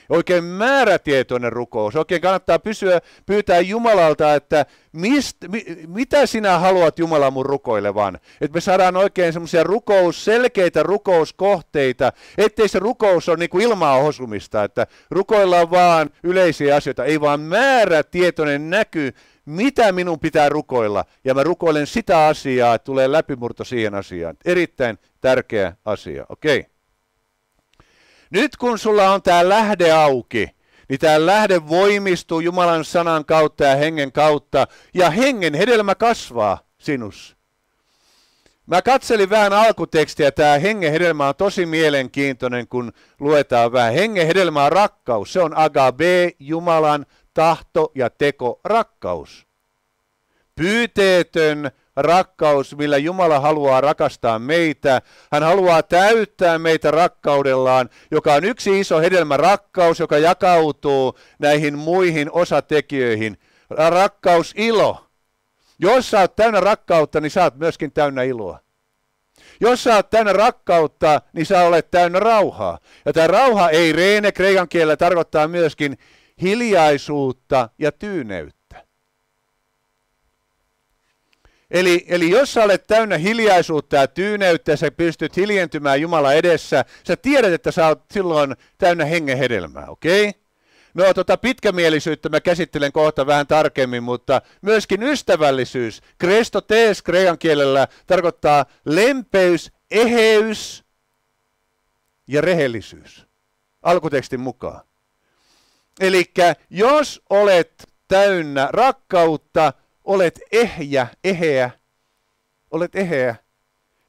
[SPEAKER 1] oikein määrätietoinen rukous. Oikein kannattaa pysyä, pyytää Jumalalta, että mist, mi, mitä sinä haluat Jumala mun rukoilevan. Että me saadaan oikein semmoisia rukous, selkeitä rukouskohteita, ettei se rukous ole niin kuin ilmaa hosumista, että rukoillaan vaan yleisiä asioita, ei vaan määrätietoinen näky, mitä minun pitää rukoilla. Ja mä rukoilen sitä asiaa, että tulee läpimurto siihen asiaan. Erittäin tärkeä asia. Okei. Okay. Nyt kun sulla on tämä lähde auki, niin tämä lähde voimistuu Jumalan sanan kautta ja hengen kautta, ja hengen hedelmä kasvaa sinussa. Mä katselin vähän alkutekstiä, tämä hengen hedelmä on tosi mielenkiintoinen, kun luetaan vähän. Hengen hedelmä on rakkaus, se on agabe, Jumalan tahto ja teko, rakkaus. Pyyteetön, rakkaus, millä Jumala haluaa rakastaa meitä. Hän haluaa täyttää meitä rakkaudellaan, joka on yksi iso hedelmä rakkaus, joka jakautuu näihin muihin osatekijöihin. Rakkaus, ilo. Jos sä oot täynnä rakkautta, niin sä oot myöskin täynnä iloa. Jos sä oot täynnä rakkautta, niin sä olet täynnä rauhaa. Ja tämä rauha ei reene kreikan kielellä tarkoittaa myöskin hiljaisuutta ja tyyneyttä. Eli, eli jos sä olet täynnä hiljaisuutta ja tyyneyttä sä pystyt hiljentymään Jumala edessä, sä tiedät, että sä oot silloin täynnä hengen hedelmää, okei? Okay? No tota pitkämielisyyttä mä käsittelen kohta vähän tarkemmin, mutta myöskin ystävällisyys. Kresto tees kreikan kielellä tarkoittaa lempeys, eheys ja rehellisyys. Alkutekstin mukaan. Eli jos olet täynnä rakkautta, olet ehjä, eheä, olet eheä.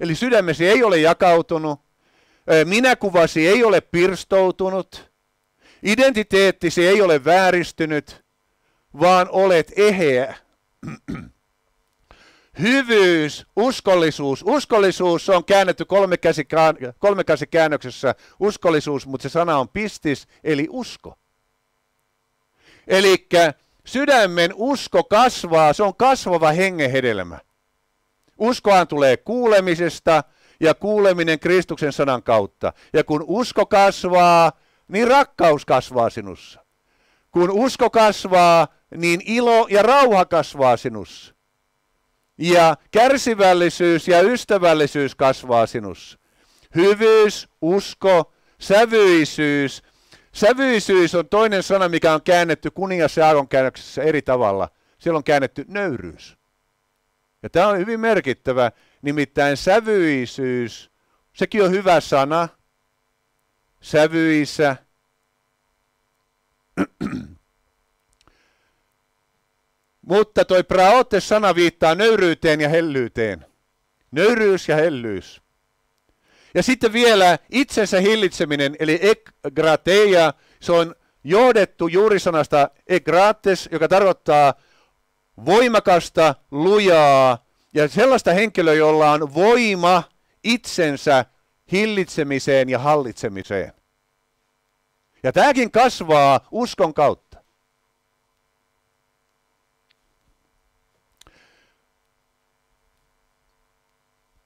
[SPEAKER 1] Eli sydämesi ei ole jakautunut, minäkuvasi ei ole pirstoutunut, identiteettisi ei ole vääristynyt, vaan olet eheä. Hyvyys, uskollisuus. Uskollisuus on käännetty kolmekäsikäännöksessä uskollisuus, mutta se sana on pistis, eli usko. Eli sydämen usko kasvaa, se on kasvava hengehedelmä. Uskoaan tulee kuulemisesta ja kuuleminen Kristuksen sanan kautta. Ja kun usko kasvaa, niin rakkaus kasvaa sinussa. Kun usko kasvaa, niin ilo ja rauha kasvaa sinussa. Ja kärsivällisyys ja ystävällisyys kasvaa sinussa. Hyvyys, usko, sävyisyys. Sävyisyys on toinen sana, mikä on käännetty kuningas ja käännöksessä eri tavalla. Siellä on käännetty nöyryys. Ja tämä on hyvin merkittävä, nimittäin sävyisyys, sekin on hyvä sana, sävyisä. Mutta toi praote-sana viittaa nöyryyteen ja hellyyteen. Nöyryys ja hellyys. Ja sitten vielä itsensä hillitseminen, eli ekrateia, se on johdettu juuri sanasta ekrates, joka tarkoittaa voimakasta, lujaa ja sellaista henkilöä, jolla on voima itsensä hillitsemiseen ja hallitsemiseen. Ja tämäkin kasvaa uskon kautta.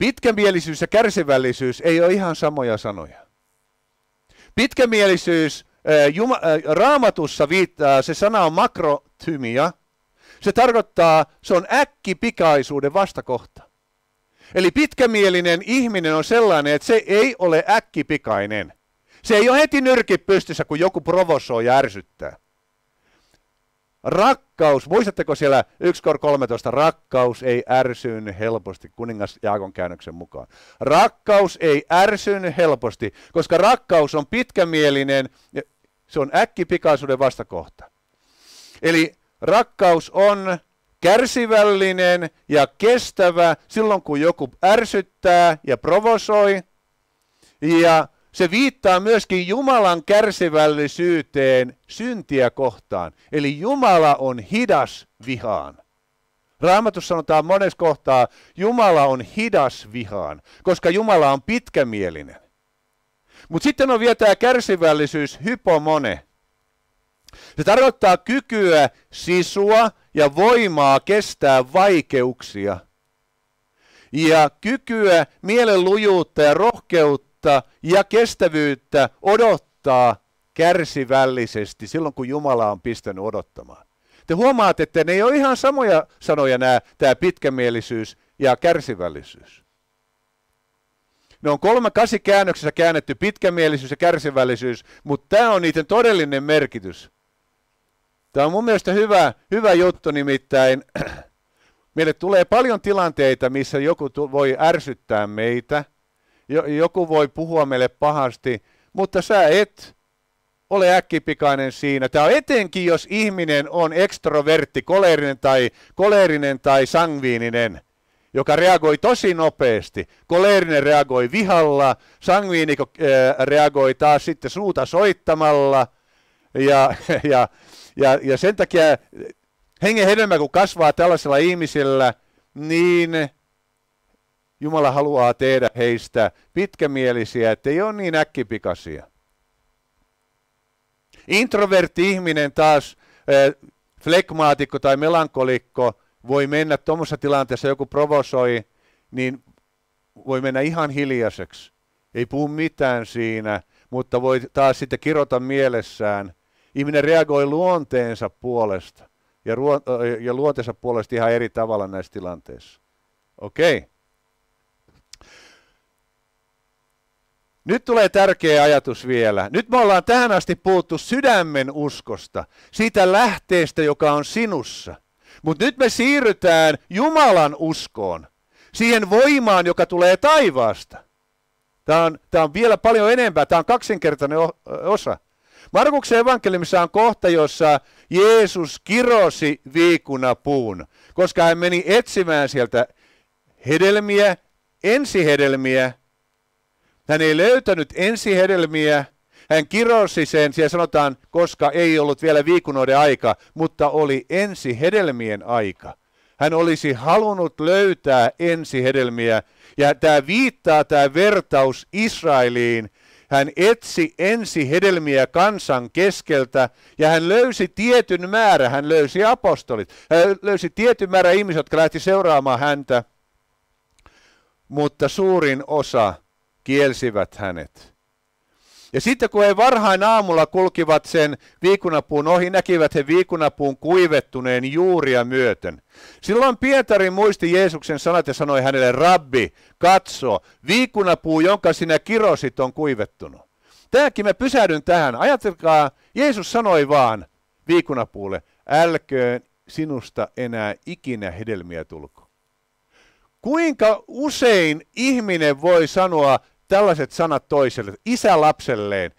[SPEAKER 1] Pitkämielisyys ja kärsivällisyys ei ole ihan samoja sanoja. Pitkämielisyys Juma, raamatussa viittaa, se sana on makrotymia. Se tarkoittaa, se on äkkipikaisuuden vastakohta. Eli pitkämielinen ihminen on sellainen, että se ei ole äkkipikainen. Se ei ole heti nyrki pystyssä, kun joku provosoi ja ärsyttää. Rakkaus, muistatteko siellä 1 13, rakkaus ei ärsyyn helposti, kuningas Jaakon käännöksen mukaan. Rakkaus ei ärsyyn helposti, koska rakkaus on pitkämielinen, se on äkkipikaisuuden vastakohta. Eli rakkaus on kärsivällinen ja kestävä silloin, kun joku ärsyttää ja provosoi. Ja se viittaa myöskin Jumalan kärsivällisyyteen syntiä kohtaan. Eli Jumala on hidas vihaan. Raamatussa sanotaan monessa kohtaa, Jumala on hidas vihaan, koska Jumala on pitkämielinen. Mutta sitten on vielä tämä kärsivällisyys, hypomone. Se tarkoittaa kykyä sisua ja voimaa kestää vaikeuksia. Ja kykyä, mielenlujuutta ja rohkeutta ja kestävyyttä odottaa kärsivällisesti silloin, kun Jumala on pistänyt odottamaan. Te huomaatte, että ne ei ole ihan samoja sanoja nämä, tämä pitkämielisyys ja kärsivällisyys. Ne on kolme kasi käännöksessä käännetty pitkämielisyys ja kärsivällisyys, mutta tämä on niiden todellinen merkitys. Tämä on mun mielestä hyvä, hyvä juttu, nimittäin meille tulee paljon tilanteita, missä joku voi ärsyttää meitä, joku voi puhua meille pahasti, mutta sä et ole äkkipikainen siinä. Tämä on etenkin, jos ihminen on ekstrovertti, koleerinen tai, koleerinen tai sangviininen, joka reagoi tosi nopeasti. Koleerinen reagoi vihalla, sangviini äh, reagoi taas sitten suuta soittamalla ja, ja ja, ja sen takia hengen hedelmä, kun kasvaa tällaisilla ihmisillä, niin Jumala haluaa tehdä heistä pitkämielisiä, ettei ole niin äkkipikaisia. Introvertti ihminen taas, äh, flekmaatikko tai melankolikko, voi mennä tuommoisessa tilanteessa, joku provosoi, niin voi mennä ihan hiljaiseksi. Ei puhu mitään siinä, mutta voi taas sitten kirota mielessään – Ihminen reagoi luonteensa puolesta ja, ruo- ja luonteensa puolesta ihan eri tavalla näissä tilanteissa. Okei. Okay. Nyt tulee tärkeä ajatus vielä. Nyt me ollaan tähän asti puhuttu sydämen uskosta, siitä lähteestä, joka on sinussa. Mutta nyt me siirrytään Jumalan uskoon, siihen voimaan, joka tulee taivaasta. Tämä on, tämä on vielä paljon enempää, tämä on kaksinkertainen osa. Markuksen evankeliumissa on kohta, jossa Jeesus kirosi viikunapuun, koska hän meni etsimään sieltä hedelmiä, ensihedelmiä. Hän ei löytänyt ensihedelmiä, hän kirosi sen, siellä sanotaan, koska ei ollut vielä viikunoiden aika, mutta oli ensihedelmien aika. Hän olisi halunnut löytää ensihedelmiä, ja tämä viittaa, tämä vertaus Israeliin, hän etsi ensi hedelmiä kansan keskeltä ja hän löysi tietyn määrä, hän löysi apostolit, hän löysi tietyn määrä ihmisiä, jotka lähti seuraamaan häntä, mutta suurin osa kielsivät hänet. Ja sitten kun he varhain aamulla kulkivat sen viikunapuun ohi, näkivät he viikunapuun kuivettuneen juuria myöten. Silloin Pietari muisti Jeesuksen sanat ja sanoi hänelle, Rabbi, katso, viikunapuu, jonka sinä kirosit, on kuivettunut. Tämäkin mä pysähdyn tähän. Ajatelkaa, Jeesus sanoi vaan viikunapuulle, älköön sinusta enää ikinä hedelmiä tulko. Kuinka usein ihminen voi sanoa tällaiset sanat toiselle, isä lapselleen,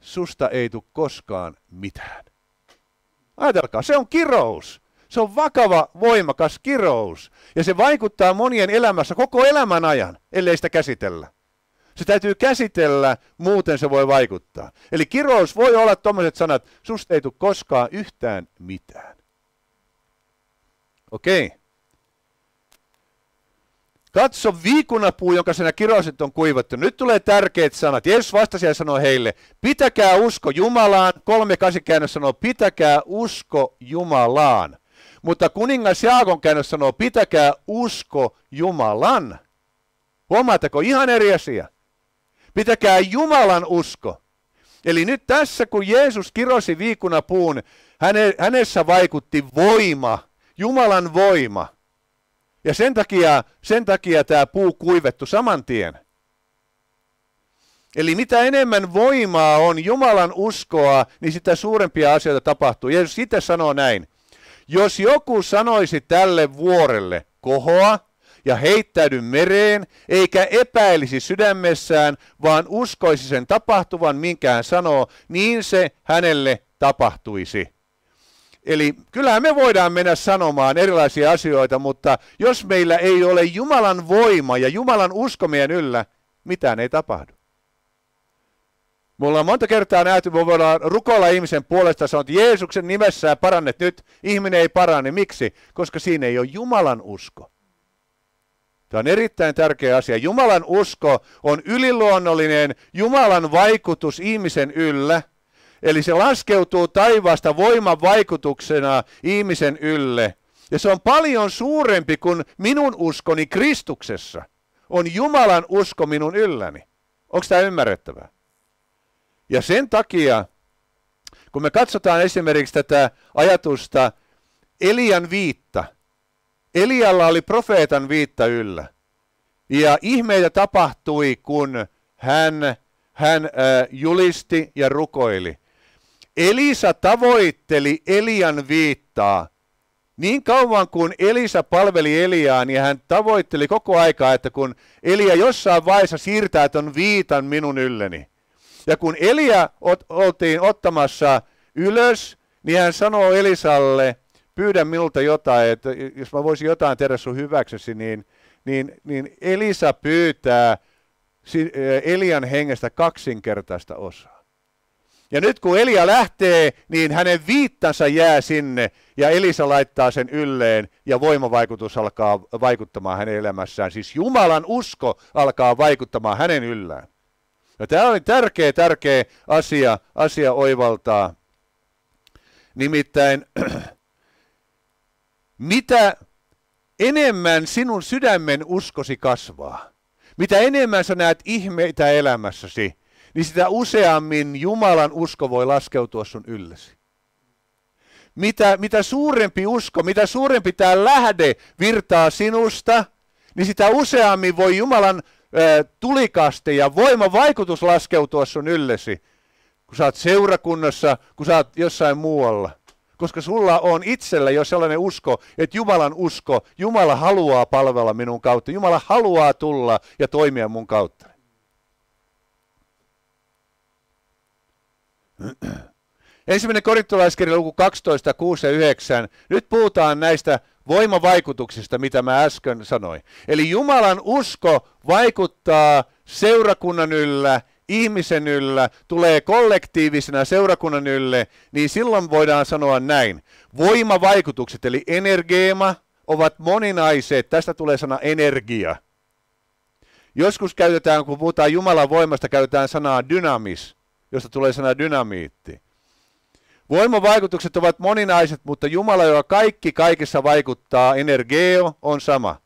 [SPEAKER 1] susta ei tule koskaan mitään. Ajatelkaa, se on kirous. Se on vakava, voimakas kirous. Ja se vaikuttaa monien elämässä koko elämän ajan, ellei sitä käsitellä. Se täytyy käsitellä, muuten se voi vaikuttaa. Eli kirous voi olla tuommoiset sanat, susta ei tule koskaan yhtään mitään. Okei. Okay. Katso viikunapuu, jonka sinä kirosit on kuivattu. Nyt tulee tärkeät sanat. Jeesus vastasi ja sanoi heille, pitäkää usko Jumalaan. Kolme käännös sanoo, pitäkää usko Jumalaan. Mutta kuningas Jaakon käännös sanoo, pitäkää usko Jumalan. Huomaatteko, ihan eri asia. Pitäkää Jumalan usko. Eli nyt tässä, kun Jeesus kirosi viikunapuun, hänessä vaikutti voima, Jumalan voima. Ja sen takia, sen takia tämä puu kuivettu saman tien. Eli mitä enemmän voimaa on Jumalan uskoa, niin sitä suurempia asioita tapahtuu. Jeesus itse sanoo näin. Jos joku sanoisi tälle vuorelle, kohoa ja heittäydy mereen, eikä epäilisi sydämessään, vaan uskoisi sen tapahtuvan, minkään sanoo, niin se hänelle tapahtuisi. Eli kyllähän me voidaan mennä sanomaan erilaisia asioita, mutta jos meillä ei ole Jumalan voima ja Jumalan usko meidän yllä, mitään ei tapahdu. Mulla on monta kertaa nähty, me voidaan rukoilla ihmisen puolesta sanoa, että Jeesuksen nimessä parannet nyt, ihminen ei parane. Miksi? Koska siinä ei ole Jumalan usko. Tämä on erittäin tärkeä asia. Jumalan usko on yliluonnollinen Jumalan vaikutus ihmisen yllä – Eli se laskeutuu taivaasta voiman vaikutuksena ihmisen ylle. Ja se on paljon suurempi kuin minun uskoni Kristuksessa. On Jumalan usko minun ylläni. Onko tämä ymmärrettävää? Ja sen takia, kun me katsotaan esimerkiksi tätä ajatusta Elian viitta, Elialla oli profeetan viitta yllä. Ja ihmeitä tapahtui, kun hän, hän äh, julisti ja rukoili. Elisa tavoitteli Elian viittaa. Niin kauan kuin Elisa palveli Eliaan, niin hän tavoitteli koko aikaa, että kun Elia jossain vaiheessa siirtää ton viitan minun ylleni. Ja kun Elia ot, oltiin ottamassa ylös, niin hän sanoo Elisalle, pyydä minulta jotain, että jos mä voisin jotain tehdä sun hyväksesi, niin, niin, niin Elisa pyytää Elian hengestä kaksinkertaista osaa. Ja nyt kun Elia lähtee, niin hänen viittansa jää sinne ja Elisa laittaa sen ylleen ja voimavaikutus alkaa vaikuttamaan hänen elämässään. Siis Jumalan usko alkaa vaikuttamaan hänen yllään. Ja tämä oli tärkeä, tärkeä asia, asia oivaltaa. Nimittäin, mitä enemmän sinun sydämen uskosi kasvaa, mitä enemmän sä näet ihmeitä elämässäsi, niin sitä useammin Jumalan usko voi laskeutua sun yllesi. Mitä, mitä suurempi usko, mitä suurempi tämä lähde virtaa sinusta, niin sitä useammin voi Jumalan ö, tulikaste ja voimavaikutus laskeutua sun yllesi, kun sä oot seurakunnassa, kun sä oot jossain muualla. Koska sulla on itsellä jo sellainen usko, että Jumalan usko, Jumala haluaa palvella minun kautta, Jumala haluaa tulla ja toimia mun kautta. Ensimmäinen korintolaiskirja luku 12, 6 ja 9. Nyt puhutaan näistä voimavaikutuksista, mitä mä äsken sanoin. Eli Jumalan usko vaikuttaa seurakunnan yllä, ihmisen yllä, tulee kollektiivisena seurakunnan ylle, niin silloin voidaan sanoa näin. Voimavaikutukset, eli energeema, ovat moninaiset. Tästä tulee sana energia. Joskus käytetään, kun puhutaan Jumalan voimasta, käytetään sanaa dynamis, josta tulee sana dynamiitti. Voimavaikutukset ovat moninaiset, mutta Jumala, joka kaikki kaikessa vaikuttaa, energio, on sama.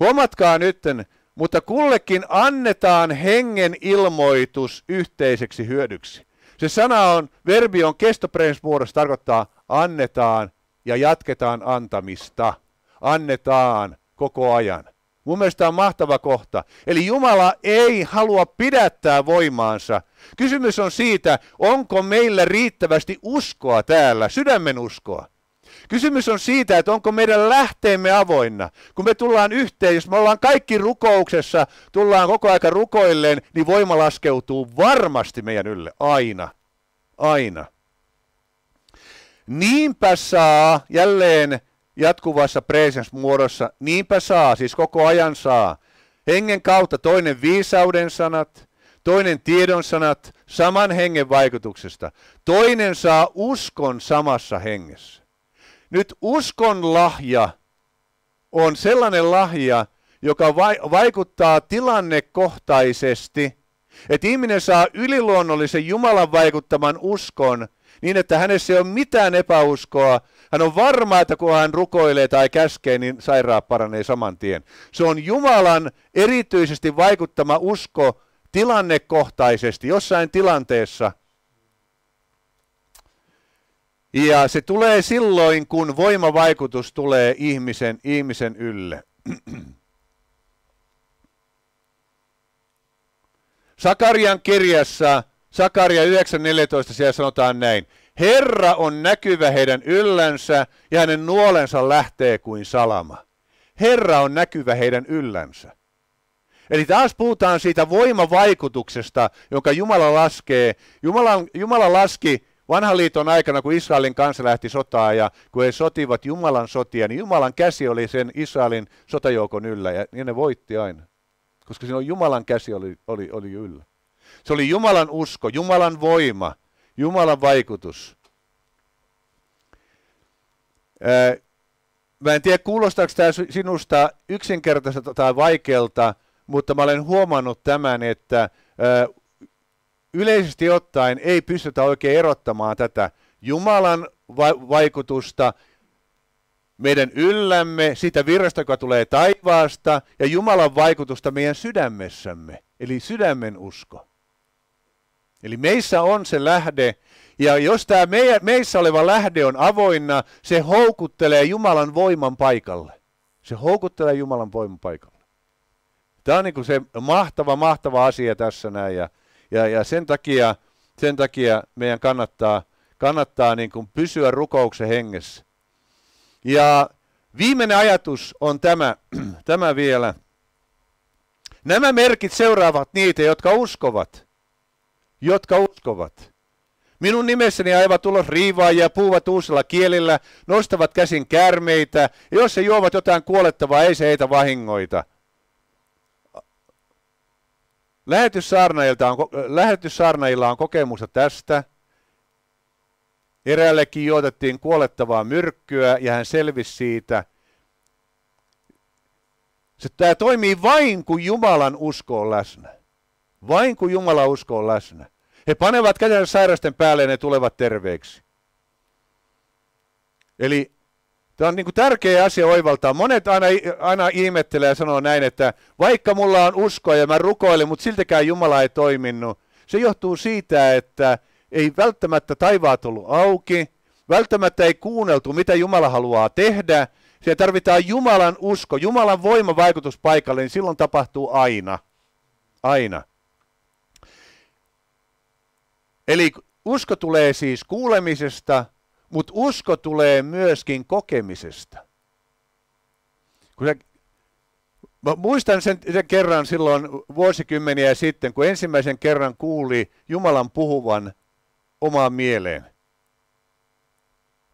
[SPEAKER 1] Huomatkaa nytten, mutta kullekin annetaan hengen ilmoitus yhteiseksi hyödyksi. Se sana on, verbi on kestoprensmuodossa, tarkoittaa annetaan ja jatketaan antamista. Annetaan koko ajan. Mun mielestä on mahtava kohta. Eli Jumala ei halua pidättää voimaansa. Kysymys on siitä, onko meillä riittävästi uskoa täällä, sydämen uskoa. Kysymys on siitä, että onko meidän lähteemme avoinna. Kun me tullaan yhteen, jos me ollaan kaikki rukouksessa, tullaan koko aika rukoilleen, niin voima laskeutuu varmasti meidän ylle. Aina. Aina. Niinpä saa jälleen jatkuvassa presence-muodossa, niinpä saa, siis koko ajan saa. Hengen kautta toinen viisauden sanat, toinen tiedon sanat saman hengen vaikutuksesta. Toinen saa uskon samassa hengessä. Nyt uskon lahja on sellainen lahja, joka vaikuttaa tilannekohtaisesti, että ihminen saa yliluonnollisen Jumalan vaikuttaman uskon niin, että hänessä ei ole mitään epäuskoa, hän on varma, että kun hän rukoilee tai käskee, niin sairaat paranee saman tien. Se on Jumalan erityisesti vaikuttama usko tilannekohtaisesti, jossain tilanteessa. Ja se tulee silloin, kun voimavaikutus tulee ihmisen, ihmisen ylle. Sakarian kirjassa, Sakaria 9.14, siellä sanotaan näin. Herra on näkyvä heidän yllänsä ja hänen nuolensa lähtee kuin salama. Herra on näkyvä heidän yllänsä. Eli taas puhutaan siitä voimavaikutuksesta, jonka Jumala laskee. Jumala, Jumala laski vanhan liiton aikana, kun Israelin kansa lähti sotaan ja kun he sotivat Jumalan sotia, niin Jumalan käsi oli sen Israelin sotajoukon yllä ja niin ne voitti aina. Koska siinä Jumalan käsi oli, oli, oli yllä. Se oli Jumalan usko, Jumalan voima, Jumalan vaikutus. mä en tiedä, kuulostaako tämä sinusta yksinkertaiselta tai vaikealta, mutta mä olen huomannut tämän, että yleisesti ottaen ei pystytä oikein erottamaan tätä Jumalan va- vaikutusta meidän yllämme, sitä virrasta, joka tulee taivaasta, ja Jumalan vaikutusta meidän sydämessämme, eli sydämen usko. Eli meissä on se lähde, ja jos tämä meissä oleva lähde on avoinna, se houkuttelee Jumalan voiman paikalle. Se houkuttelee Jumalan voiman paikalle. Tämä on niin se mahtava, mahtava asia tässä näin, ja, ja, ja sen, takia, sen takia meidän kannattaa, kannattaa niin kuin pysyä rukouksen hengessä. Ja viimeinen ajatus on tämä, tämä vielä. Nämä merkit seuraavat niitä, jotka uskovat jotka uskovat. Minun nimessäni aivat ulos riivaajia, puhuvat uusilla kielillä, nostavat käsin kärmeitä, ja jos he juovat jotain kuolettavaa, ei se heitä vahingoita. Lähetyssaarnaajilla on, lähetyssaarnaajilla on kokemusta tästä. Eräällekin juotettiin kuolettavaa myrkkyä, ja hän selvisi siitä. Se, tämä toimii vain, kun Jumalan usko on läsnä. Vain kun Jumala usko on läsnä. He panevat kätensä sairasten päälle ja ne tulevat terveeksi. Eli tämä on niin kuin tärkeä asia oivaltaa. Monet aina, aina ihmettelee ja sanoo näin, että vaikka mulla on uskoa ja mä rukoilen, mutta siltikään Jumala ei toiminut. Se johtuu siitä, että ei välttämättä taivaat ollut auki, välttämättä ei kuunneltu, mitä Jumala haluaa tehdä, siellä tarvitaan Jumalan usko, Jumalan voima vaikutuspaikalle, niin silloin tapahtuu aina. Aina. Eli usko tulee siis kuulemisesta, mutta usko tulee myöskin kokemisesta. Kun se, mä muistan sen, sen kerran silloin vuosikymmeniä sitten, kun ensimmäisen kerran kuuli Jumalan puhuvan omaan mieleen.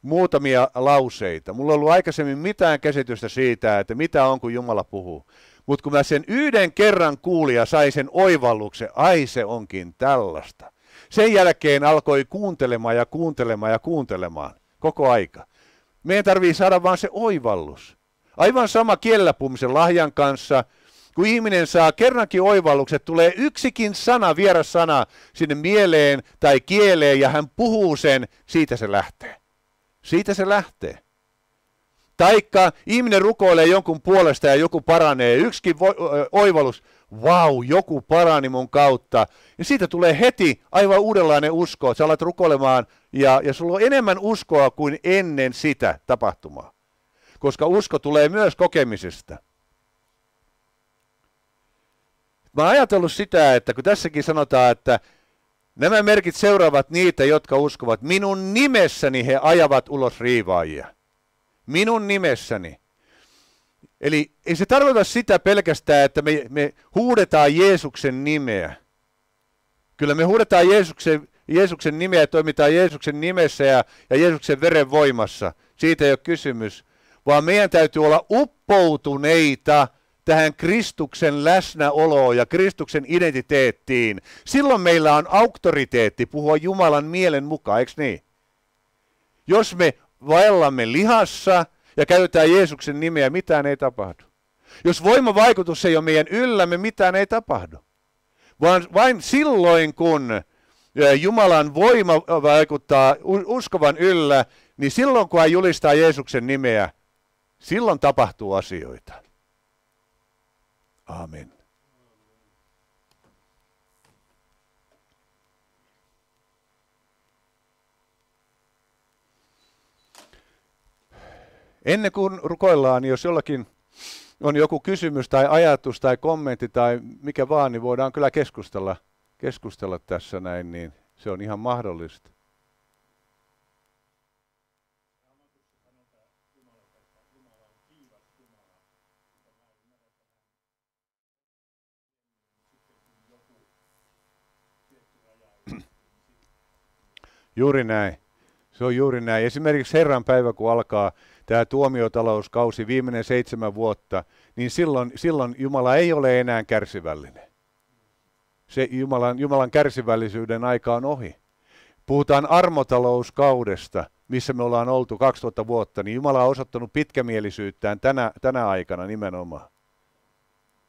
[SPEAKER 1] Muutamia lauseita. Mulla ei ollut aikaisemmin mitään käsitystä siitä, että mitä on, kun Jumala puhuu. Mutta kun mä sen yhden kerran kuulin ja sain sen oivalluksen, ai se onkin tällaista. Sen jälkeen alkoi kuuntelemaan ja kuuntelemaan ja kuuntelemaan koko aika. Meidän tarvii saada vaan se oivallus. Aivan sama kielläpumisen lahjan kanssa, kun ihminen saa kerrankin oivallukset, tulee yksikin sana, vieras sana sinne mieleen tai kieleen ja hän puhuu sen, siitä se lähtee. Siitä se lähtee. Taikka ihminen rukoilee jonkun puolesta ja joku paranee. Yksikin vo- oivallus, vau, joku parani mun kautta. Ja siitä tulee heti aivan uudenlainen usko. Sä alat rukoilemaan ja, ja sulla on enemmän uskoa kuin ennen sitä tapahtumaa. Koska usko tulee myös kokemisesta. Mä oon ajatellut sitä, että kun tässäkin sanotaan, että nämä merkit seuraavat niitä, jotka uskovat, minun nimessäni he ajavat ulos riivaajia. Minun nimessäni. Eli ei se tarkoita sitä pelkästään, että me, me huudetaan Jeesuksen nimeä. Kyllä me huudetaan Jeesuksen, Jeesuksen nimeä ja toimitaan Jeesuksen nimessä ja, ja Jeesuksen veren voimassa. Siitä ei ole kysymys. Vaan meidän täytyy olla uppoutuneita tähän Kristuksen läsnäoloon ja Kristuksen identiteettiin. Silloin meillä on auktoriteetti puhua Jumalan mielen mukaan, eikö niin? Jos me vaellamme lihassa ja käytetään Jeesuksen nimeä, mitään ei tapahdu. Jos voimavaikutus ei ole meidän yllämme, mitään ei tapahdu. Vaan vain silloin, kun Jumalan voima vaikuttaa uskovan yllä, niin silloin kun hän julistaa Jeesuksen nimeä, silloin tapahtuu asioita. Amen. Ennen kuin rukoillaan, jos jollakin on joku kysymys tai ajatus tai kommentti tai mikä vaan, niin voidaan kyllä keskustella, keskustella tässä näin, niin se on ihan mahdollista. Juuri näin. Se on juuri näin. Esimerkiksi Herran päivä, kun alkaa tämä tuomiotalouskausi, viimeinen seitsemän vuotta, niin silloin, silloin Jumala ei ole enää kärsivällinen. Se Jumalan, Jumalan kärsivällisyyden aika on ohi. Puhutaan armotalouskaudesta, missä me ollaan oltu 2000 vuotta, niin Jumala on osoittanut pitkämielisyyttään tänä, tänä aikana nimenomaan.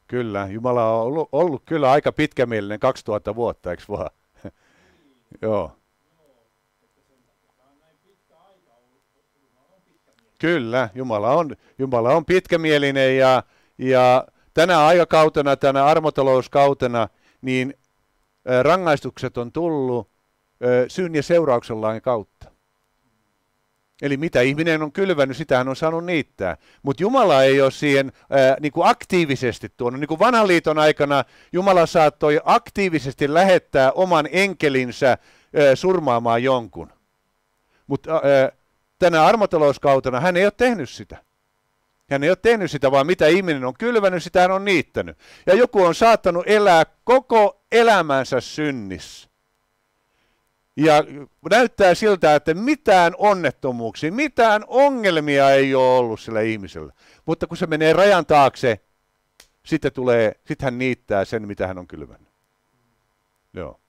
[SPEAKER 1] Kyllä, Jumala on ollut, ollut kyllä aika pitkämielinen 2000 vuotta, eikö vaan? Joo. Kyllä, Jumala on, Jumala on pitkämielinen ja, ja tänä aikakautena, tänä armotalouskautena, niin rangaistukset on tullut syyn ja seurauksellaan kautta. Eli mitä ihminen on kylvänyt, sitä hän on saanut niittää. Mutta Jumala ei ole siihen ää, niin kuin aktiivisesti tuonut. Niin kuin vanhan liiton aikana Jumala saattoi aktiivisesti lähettää oman enkelinsä ää, surmaamaan jonkun. Mutta tänä armotalouskautena hän ei ole tehnyt sitä. Hän ei ole tehnyt sitä, vaan mitä ihminen on kylvänyt, sitä hän on niittänyt. Ja joku on saattanut elää koko elämänsä synnissä. Ja näyttää siltä, että mitään onnettomuuksia, mitään ongelmia ei ole ollut sillä ihmisellä. Mutta kun se menee rajan taakse, sitten tulee, sitten hän niittää sen, mitä hän on kylvännyt. Joo.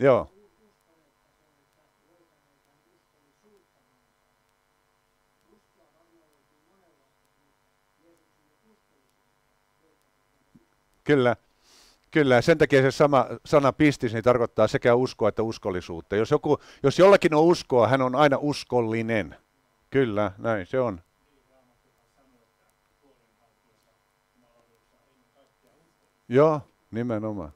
[SPEAKER 1] Joo. Kyllä. Kyllä, sen takia se sama sana pistis niin tarkoittaa sekä uskoa että uskollisuutta. Jos, joku, jos jollakin on uskoa, hän on aina uskollinen. Kyllä, näin se on. Joo, nimenomaan.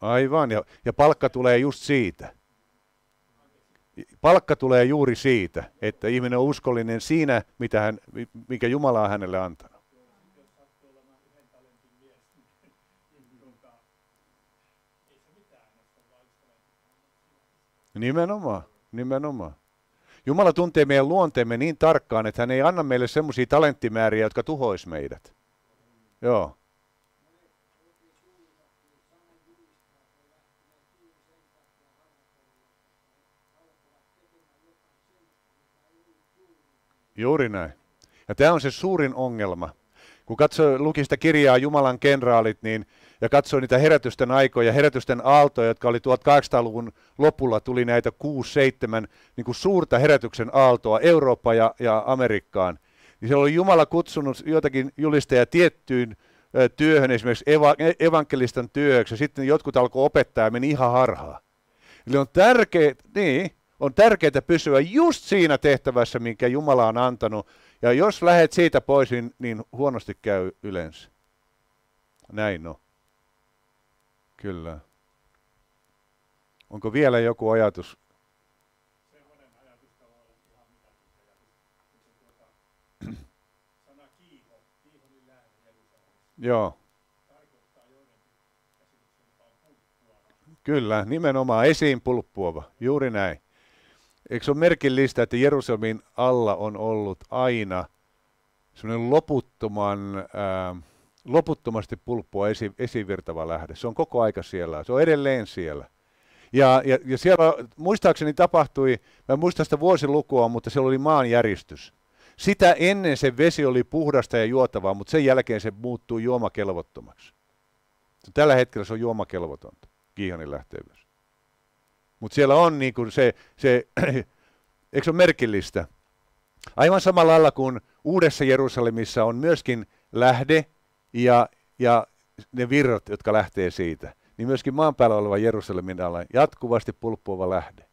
[SPEAKER 1] Aivan, ja, ja palkka tulee just siitä. Palkka tulee juuri siitä, että ihminen on uskollinen siinä, mitä hän, mikä Jumala on hänelle antanut. Nimenomaan, nimenomaan. Jumala tuntee meidän luonteemme niin tarkkaan, että hän ei anna meille semmoisia talenttimääriä, jotka tuhois meidät. Joo. Juuri näin. Ja tämä on se suurin ongelma. Kun katsoo, luki sitä kirjaa Jumalan kenraalit, niin, ja katsoi niitä herätysten aikoja, herätysten aaltoja, jotka oli 1800-luvun lopulla, tuli näitä 6-7 niin kuin suurta herätyksen aaltoa Eurooppaan ja, ja Amerikkaan. Niin siellä oli Jumala kutsunut jotakin julistajia tiettyyn työhön, esimerkiksi eva, evankelistan työksi, ja sitten jotkut alkoi opettaa ja meni ihan harhaan. Eli on tärkeää, niin, on tärkeää pysyä just siinä tehtävässä, minkä Jumala on antanut. Ja jos lähdet siitä pois, niin, niin huonosti käy yleensä. Näin on. Kyllä. Onko vielä joku ajatus? Joo. Kyllä, nimenomaan esiin pulppuava. Juuri näin. Eikö se ole merkillistä, että Jerusalemin alla on ollut aina semmoinen loputtoman, ää, loputtomasti pulppua esi, esivirtava lähde. Se on koko aika siellä. Se on edelleen siellä. Ja, ja, ja siellä muistaakseni tapahtui, mä en muista sitä vuosilukua, mutta siellä oli maanjäristys. Sitä ennen se vesi oli puhdasta ja juotavaa, mutta sen jälkeen se muuttuu juomakelvottomaksi. Tällä hetkellä se on juomakelvotonta, Kiihonin lähtevyys. Mutta siellä on niin kuin se, se eikö se ole merkillistä? Aivan samalla lailla kuin Uudessa Jerusalemissa on myöskin lähde ja, ja ne virrat, jotka lähtee siitä, niin myöskin maan päällä oleva Jerusalemin alla jatkuvasti pulppuava lähde.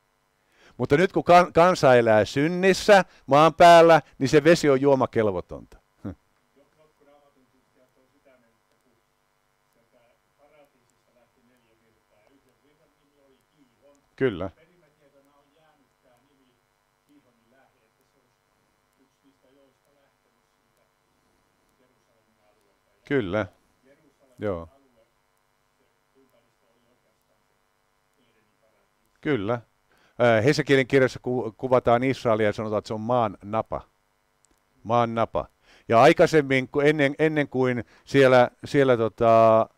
[SPEAKER 1] Mutta nyt kun kansa elää synnissä maan päällä, niin se vesi on juomakelvotonta. Kyllä. Kyllä. Joo. Kyllä. Hesekielin kirjassa kuvataan Israelia ja sanotaan, että se on maan napa. Maan napa. Ja aikaisemmin, ennen, ennen kuin siellä, siellä tota,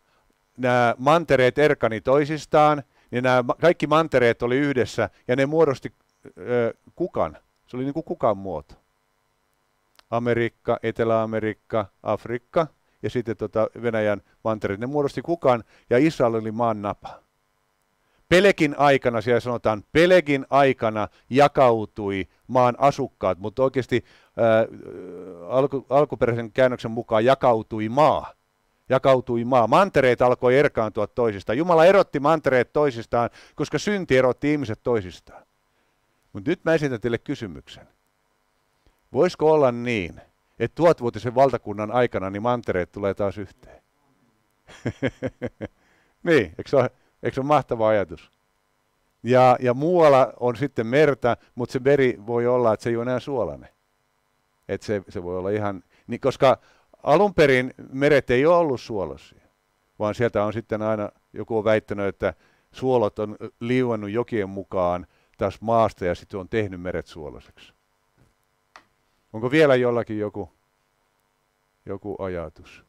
[SPEAKER 1] nämä mantereet erkani toisistaan, niin nämä kaikki mantereet oli yhdessä ja ne muodosti ö, kukan. Se oli niin kuin kukan muoto. Amerikka, Etelä-Amerikka, Afrikka ja sitten tota Venäjän mantereet. Ne muodosti kukan ja Israel oli maan napa. Pelekin aikana, siellä sanotaan, Pelekin aikana jakautui maan asukkaat, mutta oikeasti ää, alku, alkuperäisen käännöksen mukaan jakautui maa jakautui maa. Mantereet alkoi erkaantua toisistaan. Jumala erotti mantereet toisistaan, koska synti erotti ihmiset toisistaan. Mutta nyt mä esitän teille kysymyksen. Voisiko olla niin, että tuotvuotisen valtakunnan aikana niin mantereet tulee taas yhteen? niin, eikö se, ole, eikö se ole mahtava ajatus? Ja, ja muualla on sitten merta, mutta se veri voi olla, että se ei ole enää suolainen. Että se, se voi olla ihan, niin, koska alun perin meret ei ole ollut suolosia, vaan sieltä on sitten aina, joku on väittänyt, että suolot on liuennut jokien mukaan taas maasta ja sitten on tehnyt meret suoloseksi. Onko vielä jollakin joku, joku ajatus?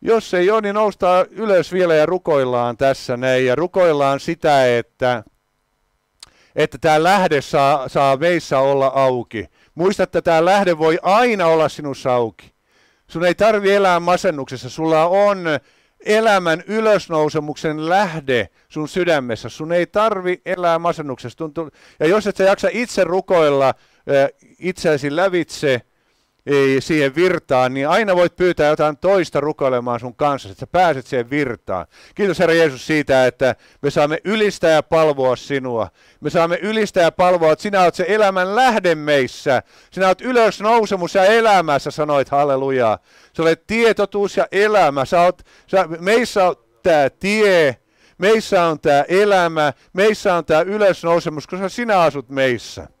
[SPEAKER 1] Jos ei ole, niin noustaan ylös vielä ja rukoillaan tässä näin. Ja rukoillaan sitä, että, että tämä lähde saa, saa meissä olla auki. Muista, että tämä lähde voi aina olla sinussa auki. Sun ei tarvi elää masennuksessa. Sulla on elämän ylösnousemuksen lähde sun sydämessä. Sun ei tarvi elää masennuksessa. Ja jos et sä jaksa itse rukoilla itseäsi lävitse siihen virtaan, niin aina voit pyytää jotain toista rukoilemaan sun kanssa, että sä pääset siihen virtaan. Kiitos Herra Jeesus siitä, että me saamme ylistää ja palvoa sinua. Me saamme ylistää ja palvoa, että sinä olet se elämän lähde meissä. Sinä olet ylös nousemus ja elämässä, sanoit hallelujaa. Sä olet tietotuus ja elämä. Sä oot, sä, meissä on tämä tie, meissä on tämä elämä, meissä on tämä ylösnousemus, koska sinä asut meissä.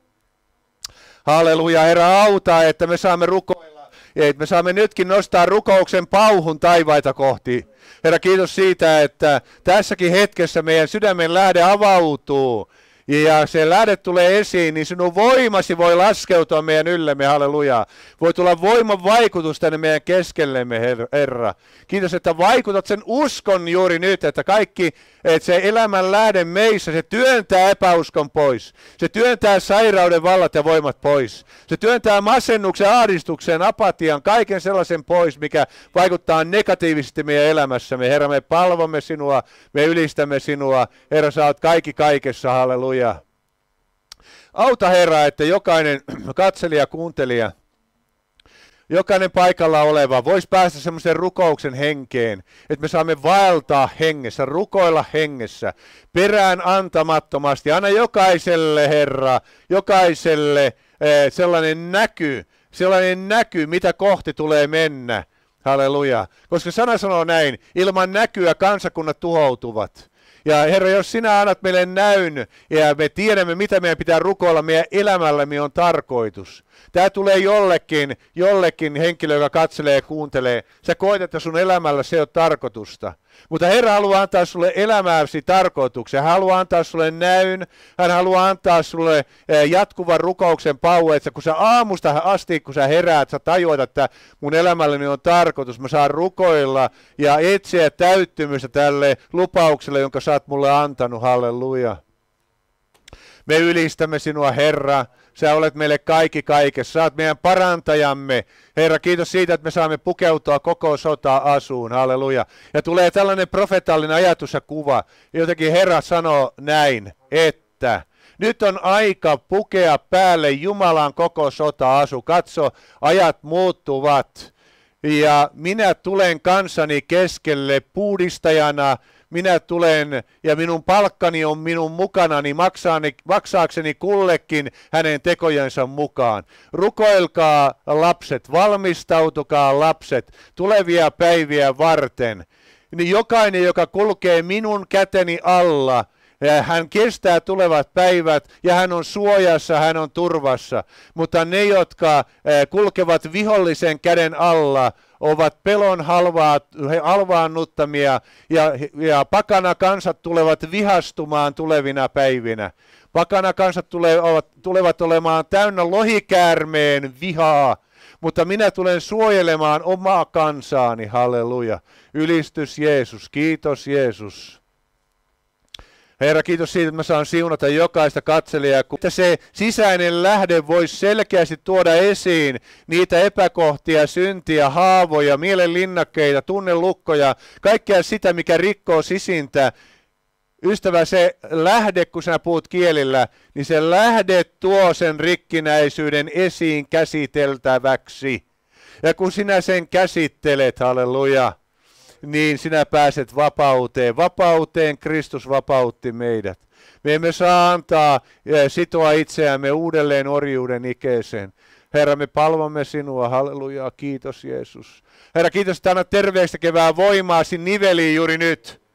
[SPEAKER 1] Halleluja, Herra auta, että me saamme rukoilla. Että me saamme nytkin nostaa rukouksen pauhun taivaita kohti. Herra, kiitos siitä, että tässäkin hetkessä meidän sydämen lähde avautuu ja se lähde tulee esiin, niin sinun voimasi voi laskeutua meidän yllemme, halleluja. Voi tulla voiman vaikutus tänne meidän keskellemme, Herra. Kiitos, että vaikutat sen uskon juuri nyt, että kaikki, että se elämän lähde meissä, se työntää epäuskon pois. Se työntää sairauden vallat ja voimat pois. Se työntää masennuksen, ahdistuksen, apatian, kaiken sellaisen pois, mikä vaikuttaa negatiivisesti meidän elämässämme. Herra, me palvomme sinua, me ylistämme sinua. Herra, oot kaikki kaikessa, halleluja. Auta Herra, että jokainen katselija, kuuntelija, jokainen paikalla oleva voisi päästä semmoisen rukouksen henkeen, että me saamme vaeltaa hengessä, rukoilla hengessä, perään antamattomasti. Anna jokaiselle, Herra, jokaiselle eh, sellainen näky, sellainen näky, mitä kohti tulee mennä. Halleluja. Koska sana sanoo näin, ilman näkyä kansakunnat tuhoutuvat. Ja Herra, jos sinä annat meille näyn ja me tiedämme, mitä meidän pitää rukoilla, meidän elämällämme on tarkoitus. Tämä tulee jollekin, jollekin henkilö, joka katselee ja kuuntelee. Sä koet, että sun elämällä se on tarkoitusta. Mutta Herra haluaa antaa sulle elämääsi tarkoituksen. Hän haluaa antaa sulle näyn. Hän haluaa antaa sulle eh, jatkuvan rukouksen pau, että kun sä aamusta asti, kun sä heräät, sä tajuat, että mun elämälläni on tarkoitus. Mä saan rukoilla ja etsiä täyttymystä tälle lupaukselle, jonka sä oot mulle antanut. Halleluja. Me ylistämme sinua, Herra. Sä olet meille kaikki kaikessa. Sä oot meidän parantajamme. Herra, kiitos siitä, että me saamme pukeutua koko sota asuun. Halleluja. Ja tulee tällainen profetallinen ajatus ja kuva. Jotenkin Herra sanoo näin, että nyt on aika pukea päälle Jumalan koko sota-asu. Katso, ajat muuttuvat. Ja minä tulen kansani keskelle puudistajana, minä tulen ja minun palkkani on minun mukanani maksaani, maksaakseni kullekin hänen tekojensa mukaan. Rukoilkaa lapset, valmistautukaa lapset tulevia päiviä varten. Niin jokainen, joka kulkee minun käteni alla, hän kestää tulevat päivät ja hän on suojassa, hän on turvassa. Mutta ne, jotka kulkevat vihollisen käden alla, ovat pelon halvaa, halvaannuttamia ja, ja pakana kansat tulevat vihastumaan tulevina päivinä. Pakana kansat tulevat, tulevat olemaan täynnä lohikäärmeen vihaa, mutta minä tulen suojelemaan omaa kansaani, halleluja. Ylistys Jeesus, kiitos Jeesus. Herra, kiitos siitä, että mä saan siunata jokaista katselijaa, että se sisäinen lähde voisi selkeästi tuoda esiin niitä epäkohtia, syntiä, haavoja, mielenlinnakkeita, tunnelukkoja, kaikkea sitä, mikä rikkoo sisintä. Ystävä, se lähde, kun sinä puhut kielillä, niin se lähde tuo sen rikkinäisyyden esiin käsiteltäväksi. Ja kun sinä sen käsittelet, halleluja, niin sinä pääset vapauteen. Vapauteen Kristus vapautti meidät. Me emme saa antaa eh, sitoa itseämme uudelleen orjuuden ikeeseen. Herra, me palvomme sinua, halleluja, kiitos Jeesus. Herra, kiitos, että annat terveestä kevää voimaasi niveliin juuri nyt.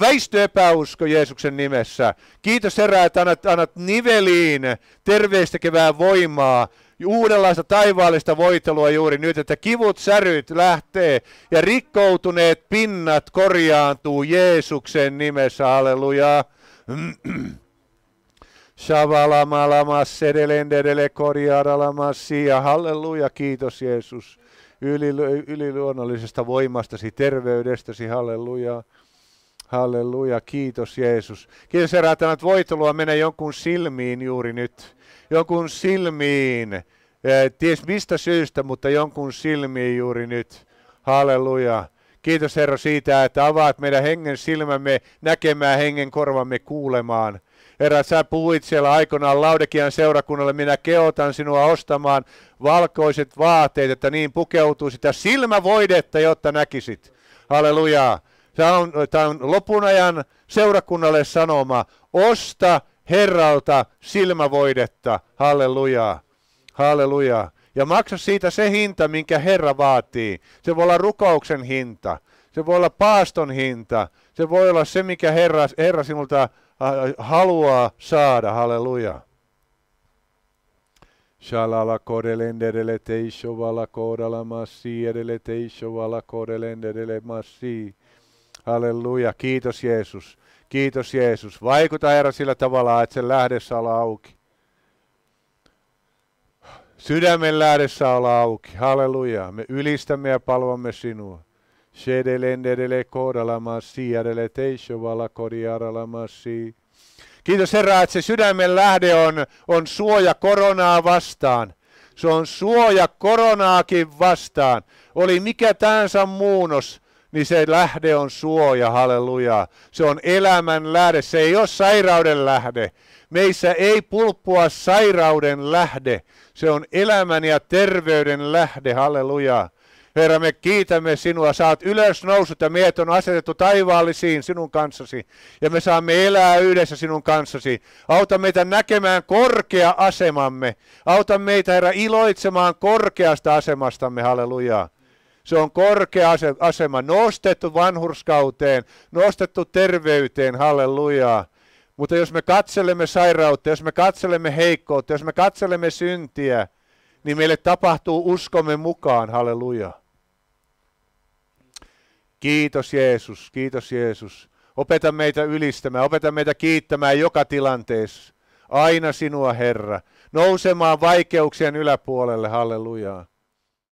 [SPEAKER 1] Väistö epäusko Jeesuksen nimessä. Kiitos Herra, että annat, annat niveliin terveistä kevää voimaa uudenlaista taivaallista voitelua juuri nyt, että kivut säryt lähtee ja rikkoutuneet pinnat korjaantuu Jeesuksen nimessä, halleluja. Shavalamalamassa sedelendedele korjaadalamassia, halleluja, kiitos Jeesus. Yli, yliluonnollisesta voimastasi, terveydestäsi, halleluja. Halleluja, kiitos Jeesus. Kiitos herra, että voitelua menee jonkun silmiin juuri nyt jonkun silmiin, ties mistä syystä, mutta jonkun silmiin juuri nyt. Halleluja. Kiitos Herra siitä, että avaat meidän hengen silmämme näkemään, hengen korvamme kuulemaan. Herra, sä puhuit siellä aikoinaan Laudekian seurakunnalle, minä keotan sinua ostamaan valkoiset vaatteet, että niin pukeutuisit ja silmävoidetta, jotta näkisit. Halleluja. Tämä on, tämä on lopun ajan seurakunnalle sanoma, osta Herralta silmävoidetta. Halleluja. Halleluja. Ja maksa siitä se hinta, minkä Herra vaatii. Se voi olla rukouksen hinta. Se voi olla paaston hinta. Se voi olla se, mikä Herra, Herra sinulta äh, haluaa saada. Halleluja. Shalala kodelenderele teishovala kodala massi edele teishovala kodelenderele massi. Halleluja. Kiitos Jeesus. Kiitos Jeesus. Vaikuta Herra sillä tavalla, että sen lähdessä olla auki. Sydämen lähdessä olla auki. Halleluja. Me ylistämme ja palvomme sinua. Teishovala kodiaralamasi. Kiitos Herra, että se sydämen lähde on, on suoja koronaa vastaan. Se on suoja koronaakin vastaan. Oli mikä tahansa muunnos, niin se lähde on suoja, halleluja. Se on elämän lähde, se ei ole sairauden lähde. Meissä ei pulppua sairauden lähde, se on elämän ja terveyden lähde, halleluja. Herra, me kiitämme sinua. Saat ylös nousut ja meidät on asetettu taivaallisiin sinun kanssasi. Ja me saamme elää yhdessä sinun kanssasi. Auta meitä näkemään korkea asemamme. Auta meitä, Herra, iloitsemaan korkeasta asemastamme. Halleluja. Se on korkea asema, nostettu vanhurskauteen, nostettu terveyteen, halleluja. Mutta jos me katselemme sairautta, jos me katselemme heikkoutta, jos me katselemme syntiä, niin meille tapahtuu uskomme mukaan, halleluja. Kiitos Jeesus, kiitos Jeesus. Opeta meitä ylistämään, opeta meitä kiittämään joka tilanteessa. Aina sinua, Herra. Nousemaan vaikeuksien yläpuolelle, hallelujaa.